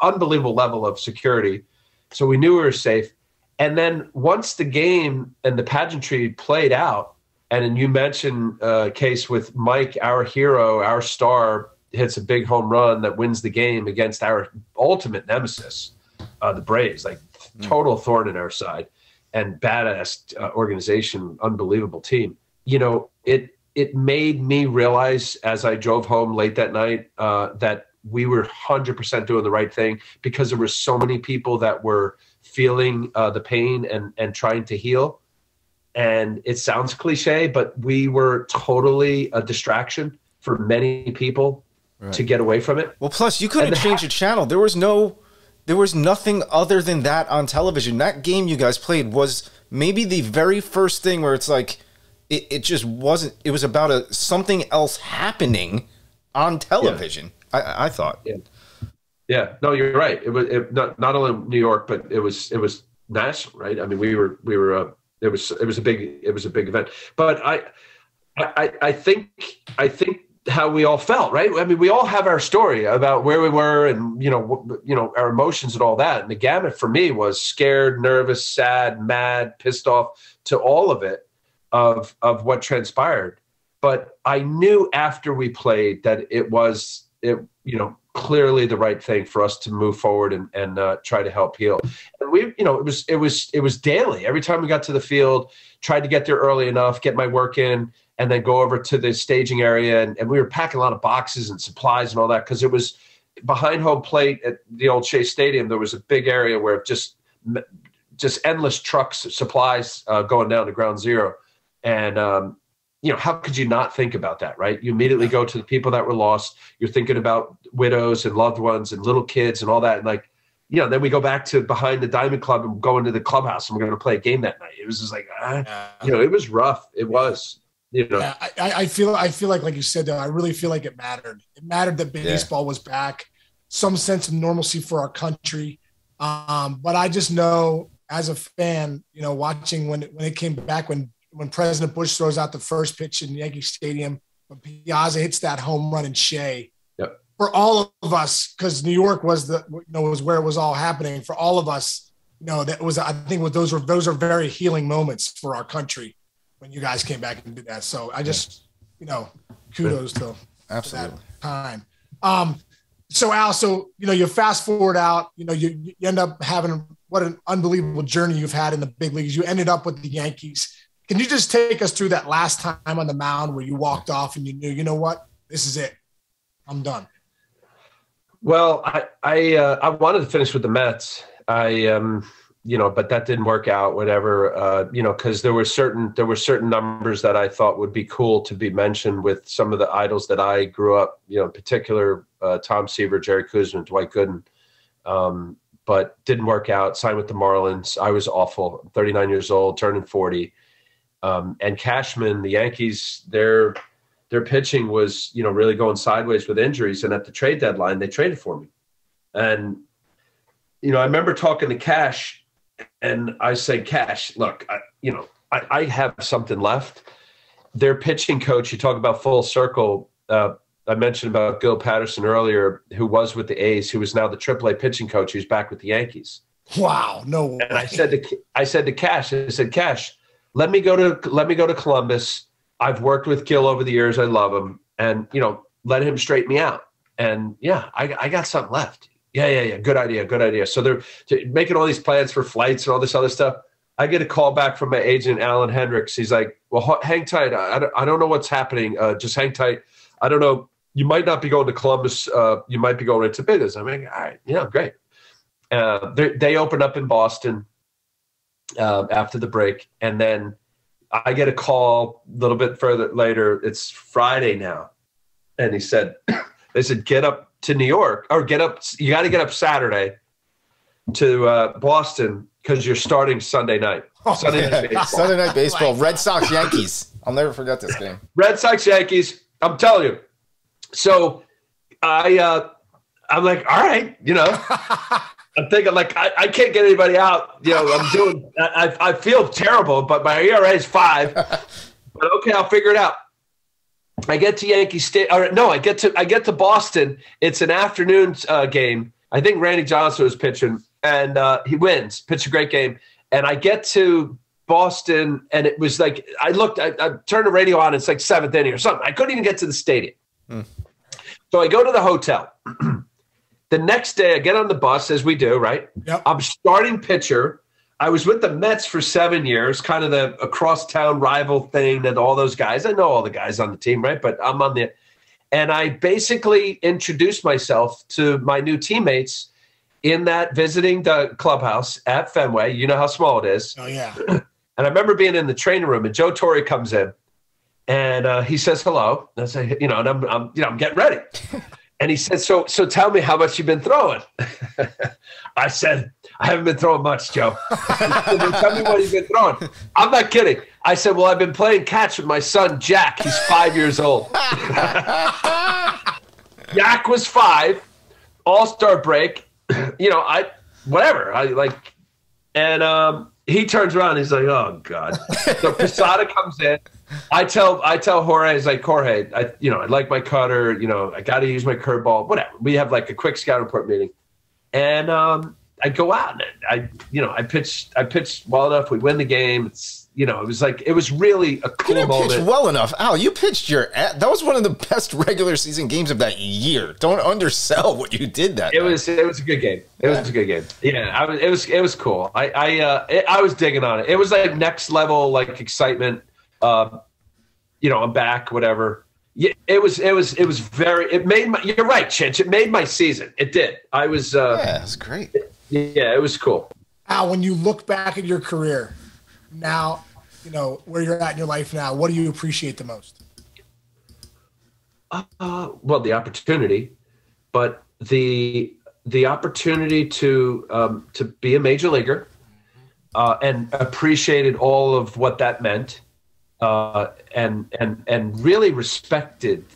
unbelievable level of security, so we knew we were safe. And then once the game and the pageantry played out, and then you mentioned a case with Mike, our hero, our star, hits a big home run that wins the game against our ultimate nemesis, uh, the Braves, like total thorn in our side, and badass uh, organization, unbelievable team. You know, it it made me realize as I drove home late that night uh, that we were 100% doing the right thing because there were so many people that were feeling uh, the pain and, and trying to heal. and it sounds cliche, but we were totally a distraction for many people right. to get away from it. Well, plus you couldn't change the channel. There was no, there was nothing other than that on television. That game you guys played was maybe the very first thing where it's like, it, it just wasn't. It was about a something else happening on television. Yeah. I, I thought. Yeah. Yeah, no, you're right. It was it, not not only New York, but it was it was national, right? I mean, we were we were uh, it was it was a big it was a big event. But I I I think I think how we all felt, right? I mean, we all have our story about where we were and you know you know our emotions and all that. And the gamut for me was scared, nervous, sad, mad, pissed off to all of it of of what transpired. But I knew after we played that it was it you know clearly the right thing for us to move forward and, and uh, try to help heal. And we, you know, it was it was it was daily. Every time we got to the field, tried to get there early enough, get my work in, and then go over to the staging area. And, and we were packing a lot of boxes and supplies and all that because it was behind home plate at the old Shea Stadium. There was a big area where just just endless trucks, supplies uh, going down to ground zero, and um, you know, how could you not think about that, right? You immediately go to the people that were lost. You're thinking about widows and loved ones and little kids and all that. And like, you know, then we go back to behind the Diamond Club and go into the clubhouse and we're going to play a game that night. It was just like, ah, yeah. you know, it was rough. It was, you know. Yeah, I, I, feel, I feel like, like you said, though, I really feel like it mattered. It mattered that baseball yeah. was back, some sense of normalcy for our country. Um, but I just know as a fan, you know, watching when it, when it came back, when when President Bush throws out the first pitch in Yankee Stadium, when Piazza hits that home run in Shea. Yep. For all of us, because New York was the you know was where it was all happening. For all of us, you know that was I think what those were those are very healing moments for our country when you guys came back and did that. So I just you know kudos to, absolutely to time. Um, so Al, so you know you fast forward out, you know you, you end up having what an unbelievable journey you've had in the big leagues. You ended up with the Yankees can you just take us through that last time on the mound where you walked off and you knew, you know what, this is it, I'm done. Well, I I uh, I wanted to finish with the Mets. I um you know, but that didn't work out. Whatever, uh, you know, because there were certain there were certain numbers that I thought would be cool to be mentioned with some of the idols that I grew up. You know, in particular, uh, Tom Seaver, Jerry Koosman, Dwight Gooden. Um, but didn't work out. Signed with the Marlins. I was awful. I'm 39 years old, turning 40. Um, and Cashman, the Yankees, their their pitching was you know really going sideways with injuries, and at the trade deadline they traded for me, and you know I remember talking to Cash, and I said, Cash, look, I, you know I, I, have something left. Their pitching coach, you talk about full circle. Uh, I mentioned about Gil Patterson earlier, who was with the A's, who is now the AAA pitching coach, who's back with the Yankees. Wow, no. Way. And I said to I said to Cash, I said, Cash, let me go to let me go to Columbus. I've worked with Gil over the years. I love him, and you know, let him straighten me out. And yeah, I, I got something left. Yeah, yeah, yeah. Good idea. Good idea. So they're making all these plans for flights and all this other stuff. I get a call back from my agent, Alan Hendricks. He's like, "Well, hang tight. I, don't, I don't know what's happening. Uh, just hang tight. I don't know. You might not be going to Columbus. Uh, you might be going into business." I'm like, "All right, yeah, great." Uh, they opened up in Boston uh, after the break, and then I get a call a little bit further later. It's Friday now, and he said, "They said get up to New York or get up. You got to get up Saturday to uh, Boston because you're starting Sunday night. Oh, Sunday, night baseball. Sunday night baseball. Red Sox Yankees. I'll never forget this game. Red Sox Yankees. I'm telling you. So I uh, I'm like, all right, you know. I'm thinking like I, I can't get anybody out. You know, I'm doing. I, I feel terrible, but my ERA is five. but okay, I'll figure it out. I get to Yankee State. Or no, I get to I get to Boston. It's an afternoon uh, game. I think Randy Johnson was pitching, and uh, he wins. Pitched a great game, and I get to Boston, and it was like I looked. I, I turned the radio on. It's like seventh inning or something. I couldn't even get to the stadium. Hmm. So I go to the hotel. The next day, I get on the bus as we do, right? Yep. I'm starting pitcher. I was with the Mets for seven years, kind of the across town rival thing that all those guys. I know all the guys on the team, right? But I'm on the, and I basically introduced myself to my new teammates in that visiting the clubhouse at Fenway. You know how small it is. Oh yeah. And I remember being in the training room, and Joe Torre comes in, and uh, he says hello. And I say, you know, and I'm, I'm you know, I'm getting ready. And he said, "So, so tell me how much you've been throwing." I said, "I haven't been throwing much, Joe." Said, well, tell me what you've been throwing. I'm not kidding. I said, "Well, I've been playing catch with my son Jack. He's five years old." Jack was five. All Star break. You know, I whatever. I like, and um, he turns around. he's like, "Oh God." So Posada comes in. I tell I tell Jorge, it's like Jorge, I you know, I like my cutter, you know, I got to use my curveball, whatever. We have like a quick scout report meeting, and um, I go out and I you know I pitched I pitched well enough. We win the game. It's you know, it was like it was really a cool you moment. Pitch well enough, Al. You pitched your that was one of the best regular season games of that year. Don't undersell what you did that. It night. was it was a good game. It yeah. was a good game. Yeah, I was it was it was cool. I I uh, it, I was digging on it. It was like next level like excitement. Uh, you know, I'm back. Whatever. Yeah, it was it was it was very. It made my. You're right, Chinch. It made my season. It did. I was. Uh, yeah, it was great. It, yeah, it was cool. Al, when you look back at your career now, you know, where you're at in your life now, what do you appreciate the most? Uh, well, the opportunity, but the the opportunity to um, to be a major leaguer uh, and appreciated all of what that meant, uh, and and and really respected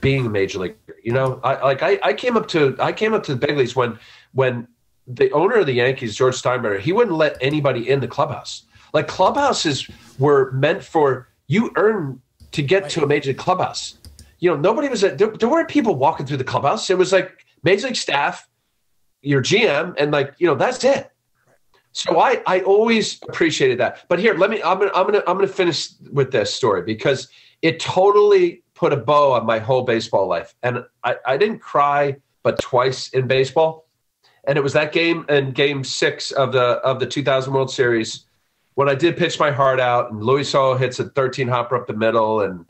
being a major leaguer. You know, I like I, I came up to I came up to the big leagues when when the owner of the Yankees, George Steinbrenner, he wouldn't let anybody in the clubhouse. Like clubhouses were meant for you earn to get right. to a major league clubhouse. You know, nobody was at, there, there weren't people walking through the clubhouse. It was like major league staff, your GM, and like you know that's it. So I I always appreciated that. But here, let me I'm gonna I'm gonna I'm gonna finish with this story because it totally put a bow on my whole baseball life. And I, I didn't cry but twice in baseball. And it was that game in game six of the of the 2000 World Series when I did pitch my heart out, and Luis Sojo hits a 13 hopper up the middle, and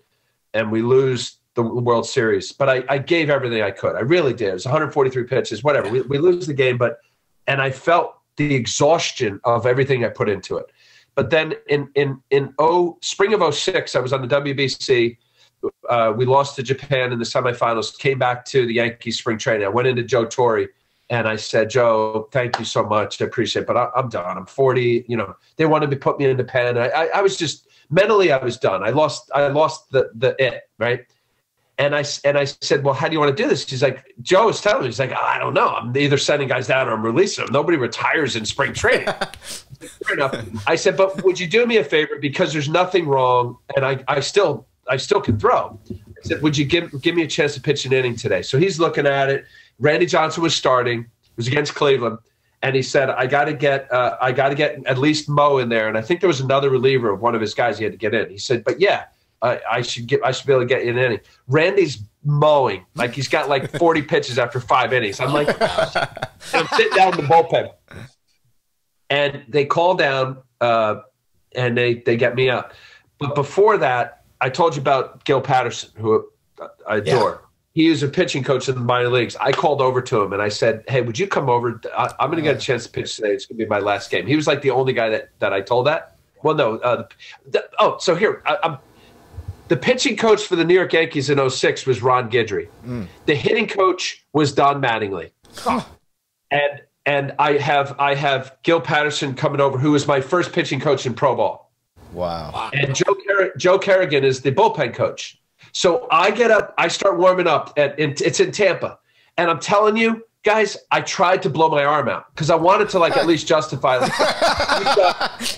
and we lose the World Series. But I, I gave everything I could. I really did. It was 143 pitches, whatever. We, we lose the game, but and I felt the exhaustion of everything I put into it. But then in in in oh spring of 06, I was on the WBC. Uh, we lost to Japan in the semifinals. Came back to the Yankees spring training. I went into Joe Torre and I said, Joe, thank you so much. I appreciate it, but I, am done. I'm 40. You know, they wanted to put me in the pen. I, I, I, was just mentally, I was done. I lost, I lost the the it right. And I and I said, well, how do you want to do this? He's like, Joe is telling me, he's like, oh, I don't know. I'm either sending guys down or I'm releasing them. Nobody retires in spring training. Fair enough. I said, but would you do me a favor because there's nothing wrong, and I, I still, I still can throw. I said, would you give give me a chance to pitch an inning today? So he's looking at it Randy Johnson was starting. It was against Cleveland, and he said, "I got to get, uh, I got to get at least Mo in there." And I think there was another reliever of one of his guys he had to get in. He said, "But yeah, I, I should get, I should be able to get in any." Randy's mowing like he's got like 40 pitches after five innings. I'm like, I'm sitting down in the bullpen, and they call down, uh, and they they get me up. But before that, I told you about Gil Patterson, who I adore. Yeah he is a pitching coach in the minor leagues. I called over to him and I said, "Hey, would you come over? I, am going to get a chance to pitch today. It's going to be my last game." He was like the only guy that that I told that. Well, no. Uh, the, oh, so here I, am the pitching coach for the New York Yankees in 06 was Ron Guidry. Mm. The hitting coach was Don Mattingly. Huh. And and I have I have Gil Patterson coming over, who was my first pitching coach in pro ball. Wow. And Joe Car- Joe Kerrigan is the bullpen coach. So I get up, I start warming up at in, it's in Tampa, and I'm telling you, guys, I tried to blow my arm out because I wanted to like at least justify like.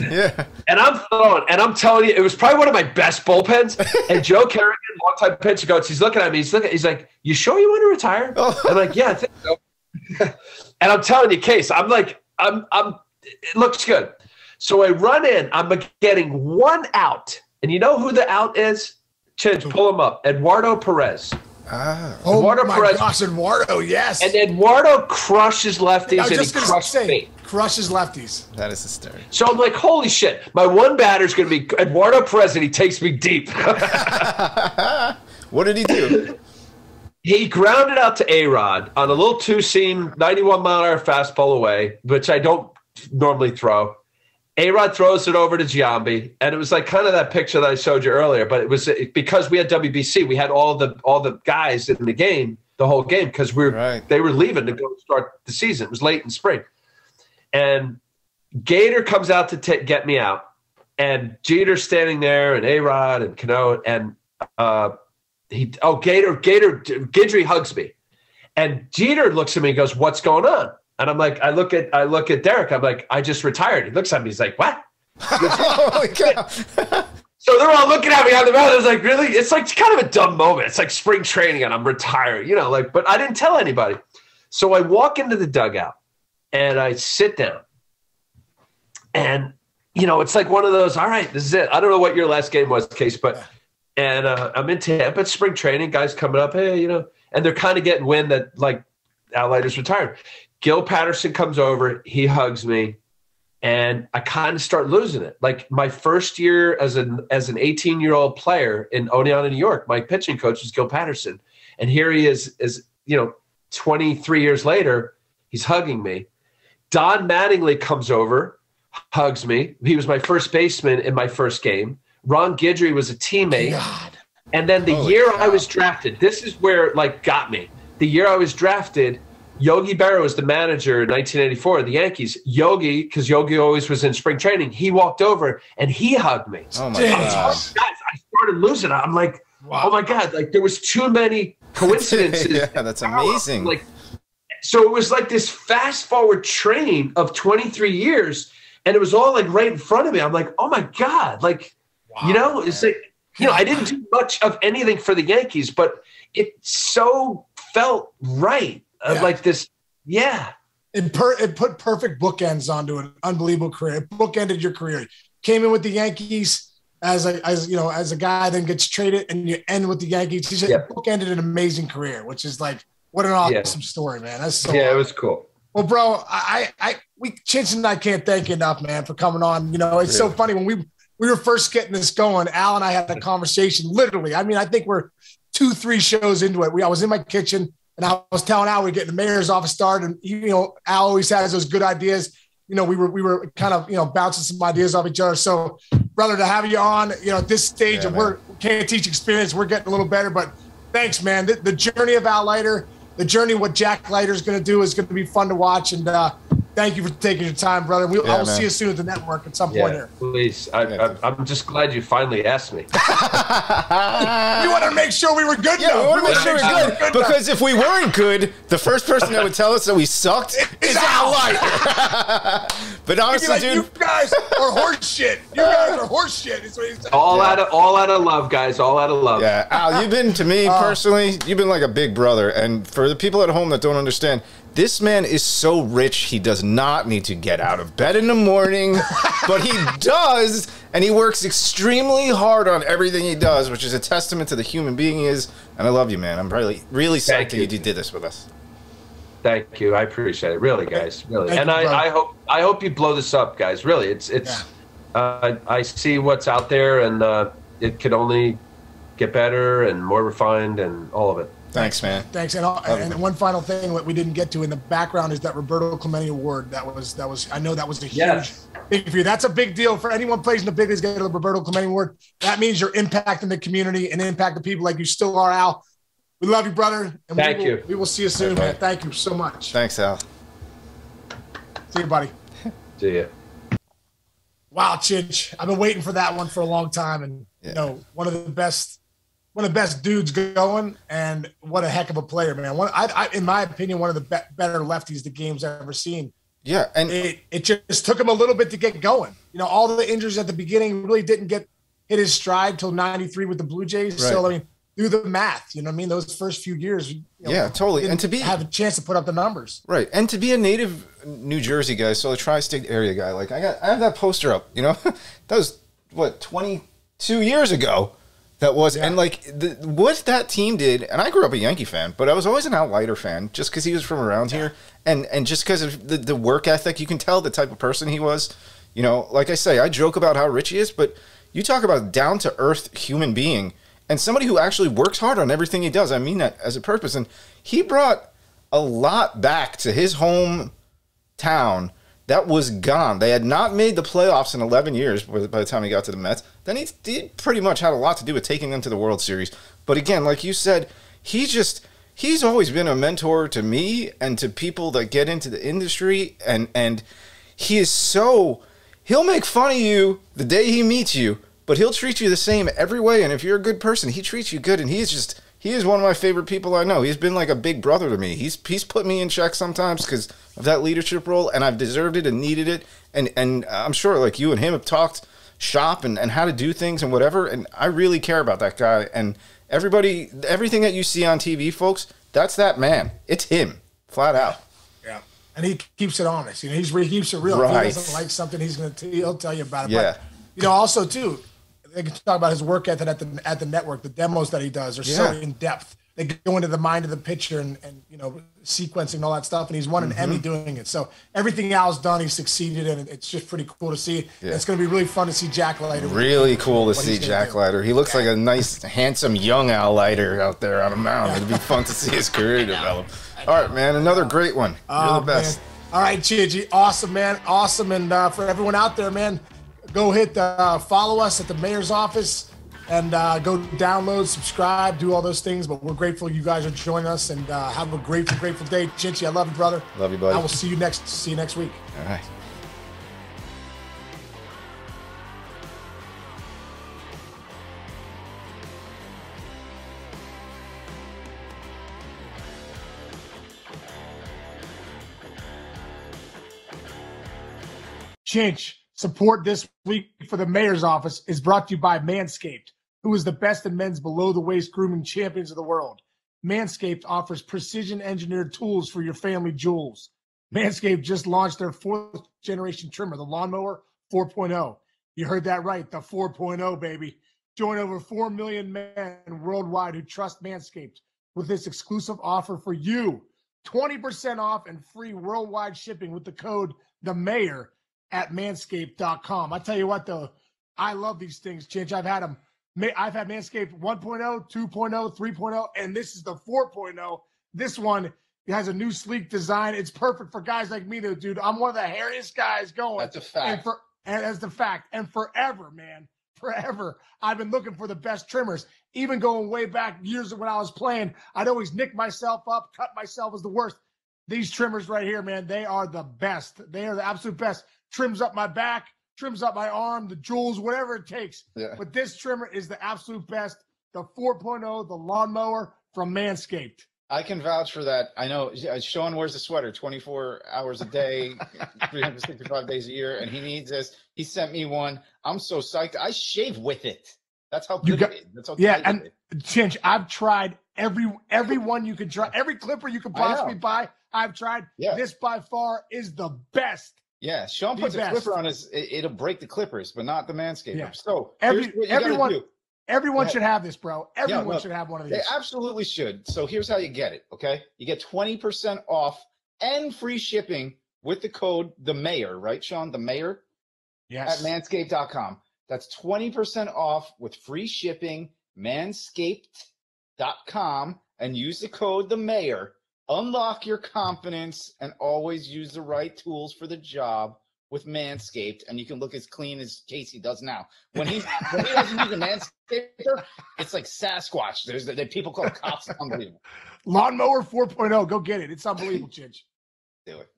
Yeah. And I'm throwing, and I'm telling you, it was probably one of my best bullpens. And Joe Kerrigan, longtime pitcher coach, he's looking at me, he's looking, he's like, "You sure you want to retire?" Oh. I'm like, "Yeah, I think so." and I'm telling you, Case, I'm like, I'm, I'm, it looks good. So I run in, I'm getting one out, and you know who the out is? Chinch, pull him up. Eduardo Perez. Ah. Oh Eduardo my Perez. gosh, Eduardo, yes. And Eduardo crushes lefties and he crushes say, crushes lefties. That is hysterical. So I'm like, holy shit! My one batter is going to be Eduardo Perez, and he takes me deep. what did he do? He grounded out to A Rod on a little two seam, 91 mile an hour fastball away, which I don't normally throw. A Rod throws it over to Giambi, and it was like kind of that picture that I showed you earlier. But it was because we had WBC, we had all the all the guys in the game the whole game because we were right. they were leaving to go start the season. It was late in spring, and Gator comes out to t- get me out, and Jeter's standing there, and A Rod and Cano, and uh, he oh Gator Gator Guidry hugs me, and Jeter looks at me and goes, "What's going on?" And I'm like, I look at I look at Derek. I'm like, I just retired. He looks at me. He's like, what? So they're all looking at me on the mound. I was like, really? It's like kind of a dumb moment. It's like spring training and I'm retired, you know, like, but I didn't tell anybody. So I walk into the dugout and I sit down. And, you know, it's like one of those, all right, this is it. I don't know what your last game was, Case, but, and uh, I'm in Tampa, it's spring training, guys coming up, hey, you know, and they're kind of getting wind that like Al Leiter's retired. Gil Patterson comes over, he hugs me, and I kind of start losing it. Like my first year as an as an 18 year old player in Oneonta, New York, my pitching coach was Gil Patterson, and here he is, is you know, 23 years later, he's hugging me. Don Mattingly comes over, hugs me. He was my first baseman in my first game. Ron Guidry was a teammate. God. And then the Holy year I was drafted, this is where like got me. The year I was drafted, Yogi Berra was the manager in 1984 of the Yankees. Yogi, because Yogi always was in spring training, he walked over and he hugged me. Oh my god! Guys, I started losing. I'm like, wow. oh my god! Like there was too many coincidences. yeah, that's amazing. Like, so it was like this fast forward train of 23 years, and it was all like right in front of me. I'm like, oh my god! Like, wow, you know, it's like you know, I didn't do much of anything for the Yankees, but it so felt right of yeah. like this. Yeah. It, per, it put perfect bookends onto an unbelievable career. It bookended your career. Came in with the Yankees as a as you know as a guy, then gets traded, and you end with the Yankees. He yeah. bookended an amazing career, which is like what an awesome yeah. story, man. That's so yeah, awesome. it was cool. Well, bro, I I we Chinch and I can't thank you enough, man, for coming on. You know, it's yeah. so funny when we we were first getting this going. Al and I had a conversation. Literally, I mean, I think we're two, three shows into it. We I was in my kitchen and I was telling Al we're getting the mayor's office started, and you know, Al always has those good ideas. You know, we were we were kind of you know bouncing some ideas off each other. So, brother, to have you on, you know, at this stage yeah, of we're can't teach experience, we're getting a little better. But thanks, man. The, the journey of Al Leiter, the journey what Jack Leiter is going to do is going to be fun to watch. And uh, thank you for taking your time, brother. We, yeah, I will man. see you soon at the network at some yeah, point here. Please, I, am just glad you finally asked me. you want to make sure we were good. Yeah, we want to make sure we're good, good because if we weren't good, the first person that would tell us that we sucked is Al but honestly, like, dude, you guys are horse shit. You guys are horse shit. Is what he's all yeah. out of all out of love, guys. All out of love. Yeah, Al, you've been to me uh, personally. You've been like a big brother, and for the people at home that don't understand this man is so rich, he does not need to get out of bed in the morning, but he does, and he works extremely hard on everything he does, which is a testament to the human being he is. And I love you, man. I'm really, really psyched that you did this with us. Thank you. I appreciate it. Really, guys. Really. Thank and you, I, I, hope I hope you blow this up, guys. Really. It's it's yeah. uh, I see what's out there and uh, it could only get better and more refined and all of it. Thanks, man. Thanks. And, and one final thing that we didn't get to in the background is that Roberto Clemente Award. That was that was I know that was a huge yes. thing for you. That's a big deal for anyone plays in the big leagues. Get the Roberto Clemente Award. That means you're impacting the community and impacting the people like you still are, Al. We love you, brother. And Thank we will, you. We will see you soon, man. Thank you so much. Thanks, Al. See you, buddy. see you. Wow, Chinch. I've been waiting for that one for a long time, and yeah. you know, one of the best one of the best dudes going, and what a heck of a player, man. One, I, I in my opinion, one of the be- better lefties the game's ever seen. Yeah, and it, it just took him a little bit to get going. You know, all the injuries at the beginning really didn't get hit his stride till '93 with the Blue Jays. Right. So I mean, do the math. You know, what I mean, those first few years. You know, yeah, totally. And to be have a chance to put up the numbers, right? And to be a native New Jersey guy, so a tri-state area guy, like I got, I have that poster up. You know, that was what 22 years ago that was yeah. and like the, what that team did and i grew up a yankee fan but i was always an Al Leiter fan just because he was from around yeah. here and and just because of the, the work ethic you can tell the type of person he was you know like i say i joke about how rich he is but you talk about down to earth human being and somebody who actually works hard on everything he does i mean that as a purpose and he brought a lot back to his home town that was gone. They had not made the playoffs in 11 years by the time he got to the Mets. Then he, he pretty much had a lot to do with taking them to the World Series. But again, like you said, he just he's always been a mentor to me and to people that get into the industry and and he is so he'll make fun of you the day he meets you, but he'll treat you the same every way and if you're a good person, he treats you good and he's just he is one of my favorite people I know. He's been like a big brother to me. He's he's put me in check sometimes because of that leadership role, and I've deserved it and needed it. And and I'm sure like you and him have talked shop and, and how to do things and whatever. And I really care about that guy. And everybody, everything that you see on TV, folks, that's that man. It's him, flat out. Yeah, and he keeps it honest. You know, he's he keeps it real. Right. If he doesn't like something, he's gonna t- he'll tell you about it. Yeah. But, you know, also too, they can talk about his work ethic at the at the network. The demos that he does are yeah. so in depth. They go into the mind of the pitcher and, and you know sequencing and all that stuff. And he's won an mm-hmm. Emmy doing it. So everything Al's done, he's succeeded, and it's just pretty cool to see. Yeah. It's going to be really fun to see Jack Leiter. Really cool to see Jack Leiter. He looks yeah. like a nice, handsome young Al Leiter out there on a mound. It'd be fun to see his career develop. All right, man. Another great one. You're oh, the best. Man. All right, Gigi. Awesome, man. Awesome. And uh, for everyone out there, man, go hit the uh, follow us at the mayor's office and uh, go download, subscribe, do all those things. But we're grateful you guys are joining us and uh, have a grateful, grateful day. Chinchy, I love you, brother. Love you, buddy. I will see you next. See you next week. All right. Chinch. Support this week for the mayor's office is brought to you by Manscaped, who is the best in men's below the waist grooming champions of the world. Manscaped offers precision engineered tools for your family jewels. Manscaped just launched their fourth generation trimmer, the Lawnmower 4.0. You heard that right, the 4.0, baby. Join over 4 million men worldwide who trust Manscaped with this exclusive offer for you 20% off and free worldwide shipping with the code the mayor at manscaped.com. I tell you what, though, I love these things, Chinch. I've had them. I've had Manscaped 1.0, 2.0, 3.0, and this is the 4.0. This one has a new sleek design. It's perfect for guys like me, though, dude. I'm one of the hairiest guys going. That's a fact. And, for, and as the fact, and forever, man, forever, I've been looking for the best trimmers. Even going way back years when I was playing, I'd always nick myself up, cut myself as the worst. These trimmers right here, man, they are the best. They are the absolute best trims up my back, trims up my arm, the jewels, whatever it takes. Yeah. But this trimmer is the absolute best. The 4.0, the lawnmower from Manscaped. I can vouch for that. I know Sean wears a sweater 24 hours a day, 365 days a year, and he needs this. He sent me one. I'm so psyched. I shave with it. That's how good got, it is. That's how yeah, and Chinch, I've tried every every one you could try, every clipper you could possibly buy. I've tried. Yeah. This by far is the best yeah, Sean puts a clipper on his. It, will break the clippers, but not the manscaper. Yeah. So Every, everyone, everyone should have this, bro. Everyone yeah, should have one of these. They absolutely should. So here's how you get it. Okay, you get twenty percent off and free shipping with the code the mayor. Right, Sean, the mayor. Yes. At manscaped.com. That's twenty percent off with free shipping. Manscaped.com and use the code the mayor Unlock your confidence and always use the right tools for the job with Manscaped, and you can look as clean as Casey does now. When he when he doesn't use a Manscaper, it's like Sasquatch. There's the, the people call cops. Unbelievable. Lawnmower 4.0. Go get it. It's unbelievable, Chinch. Do it.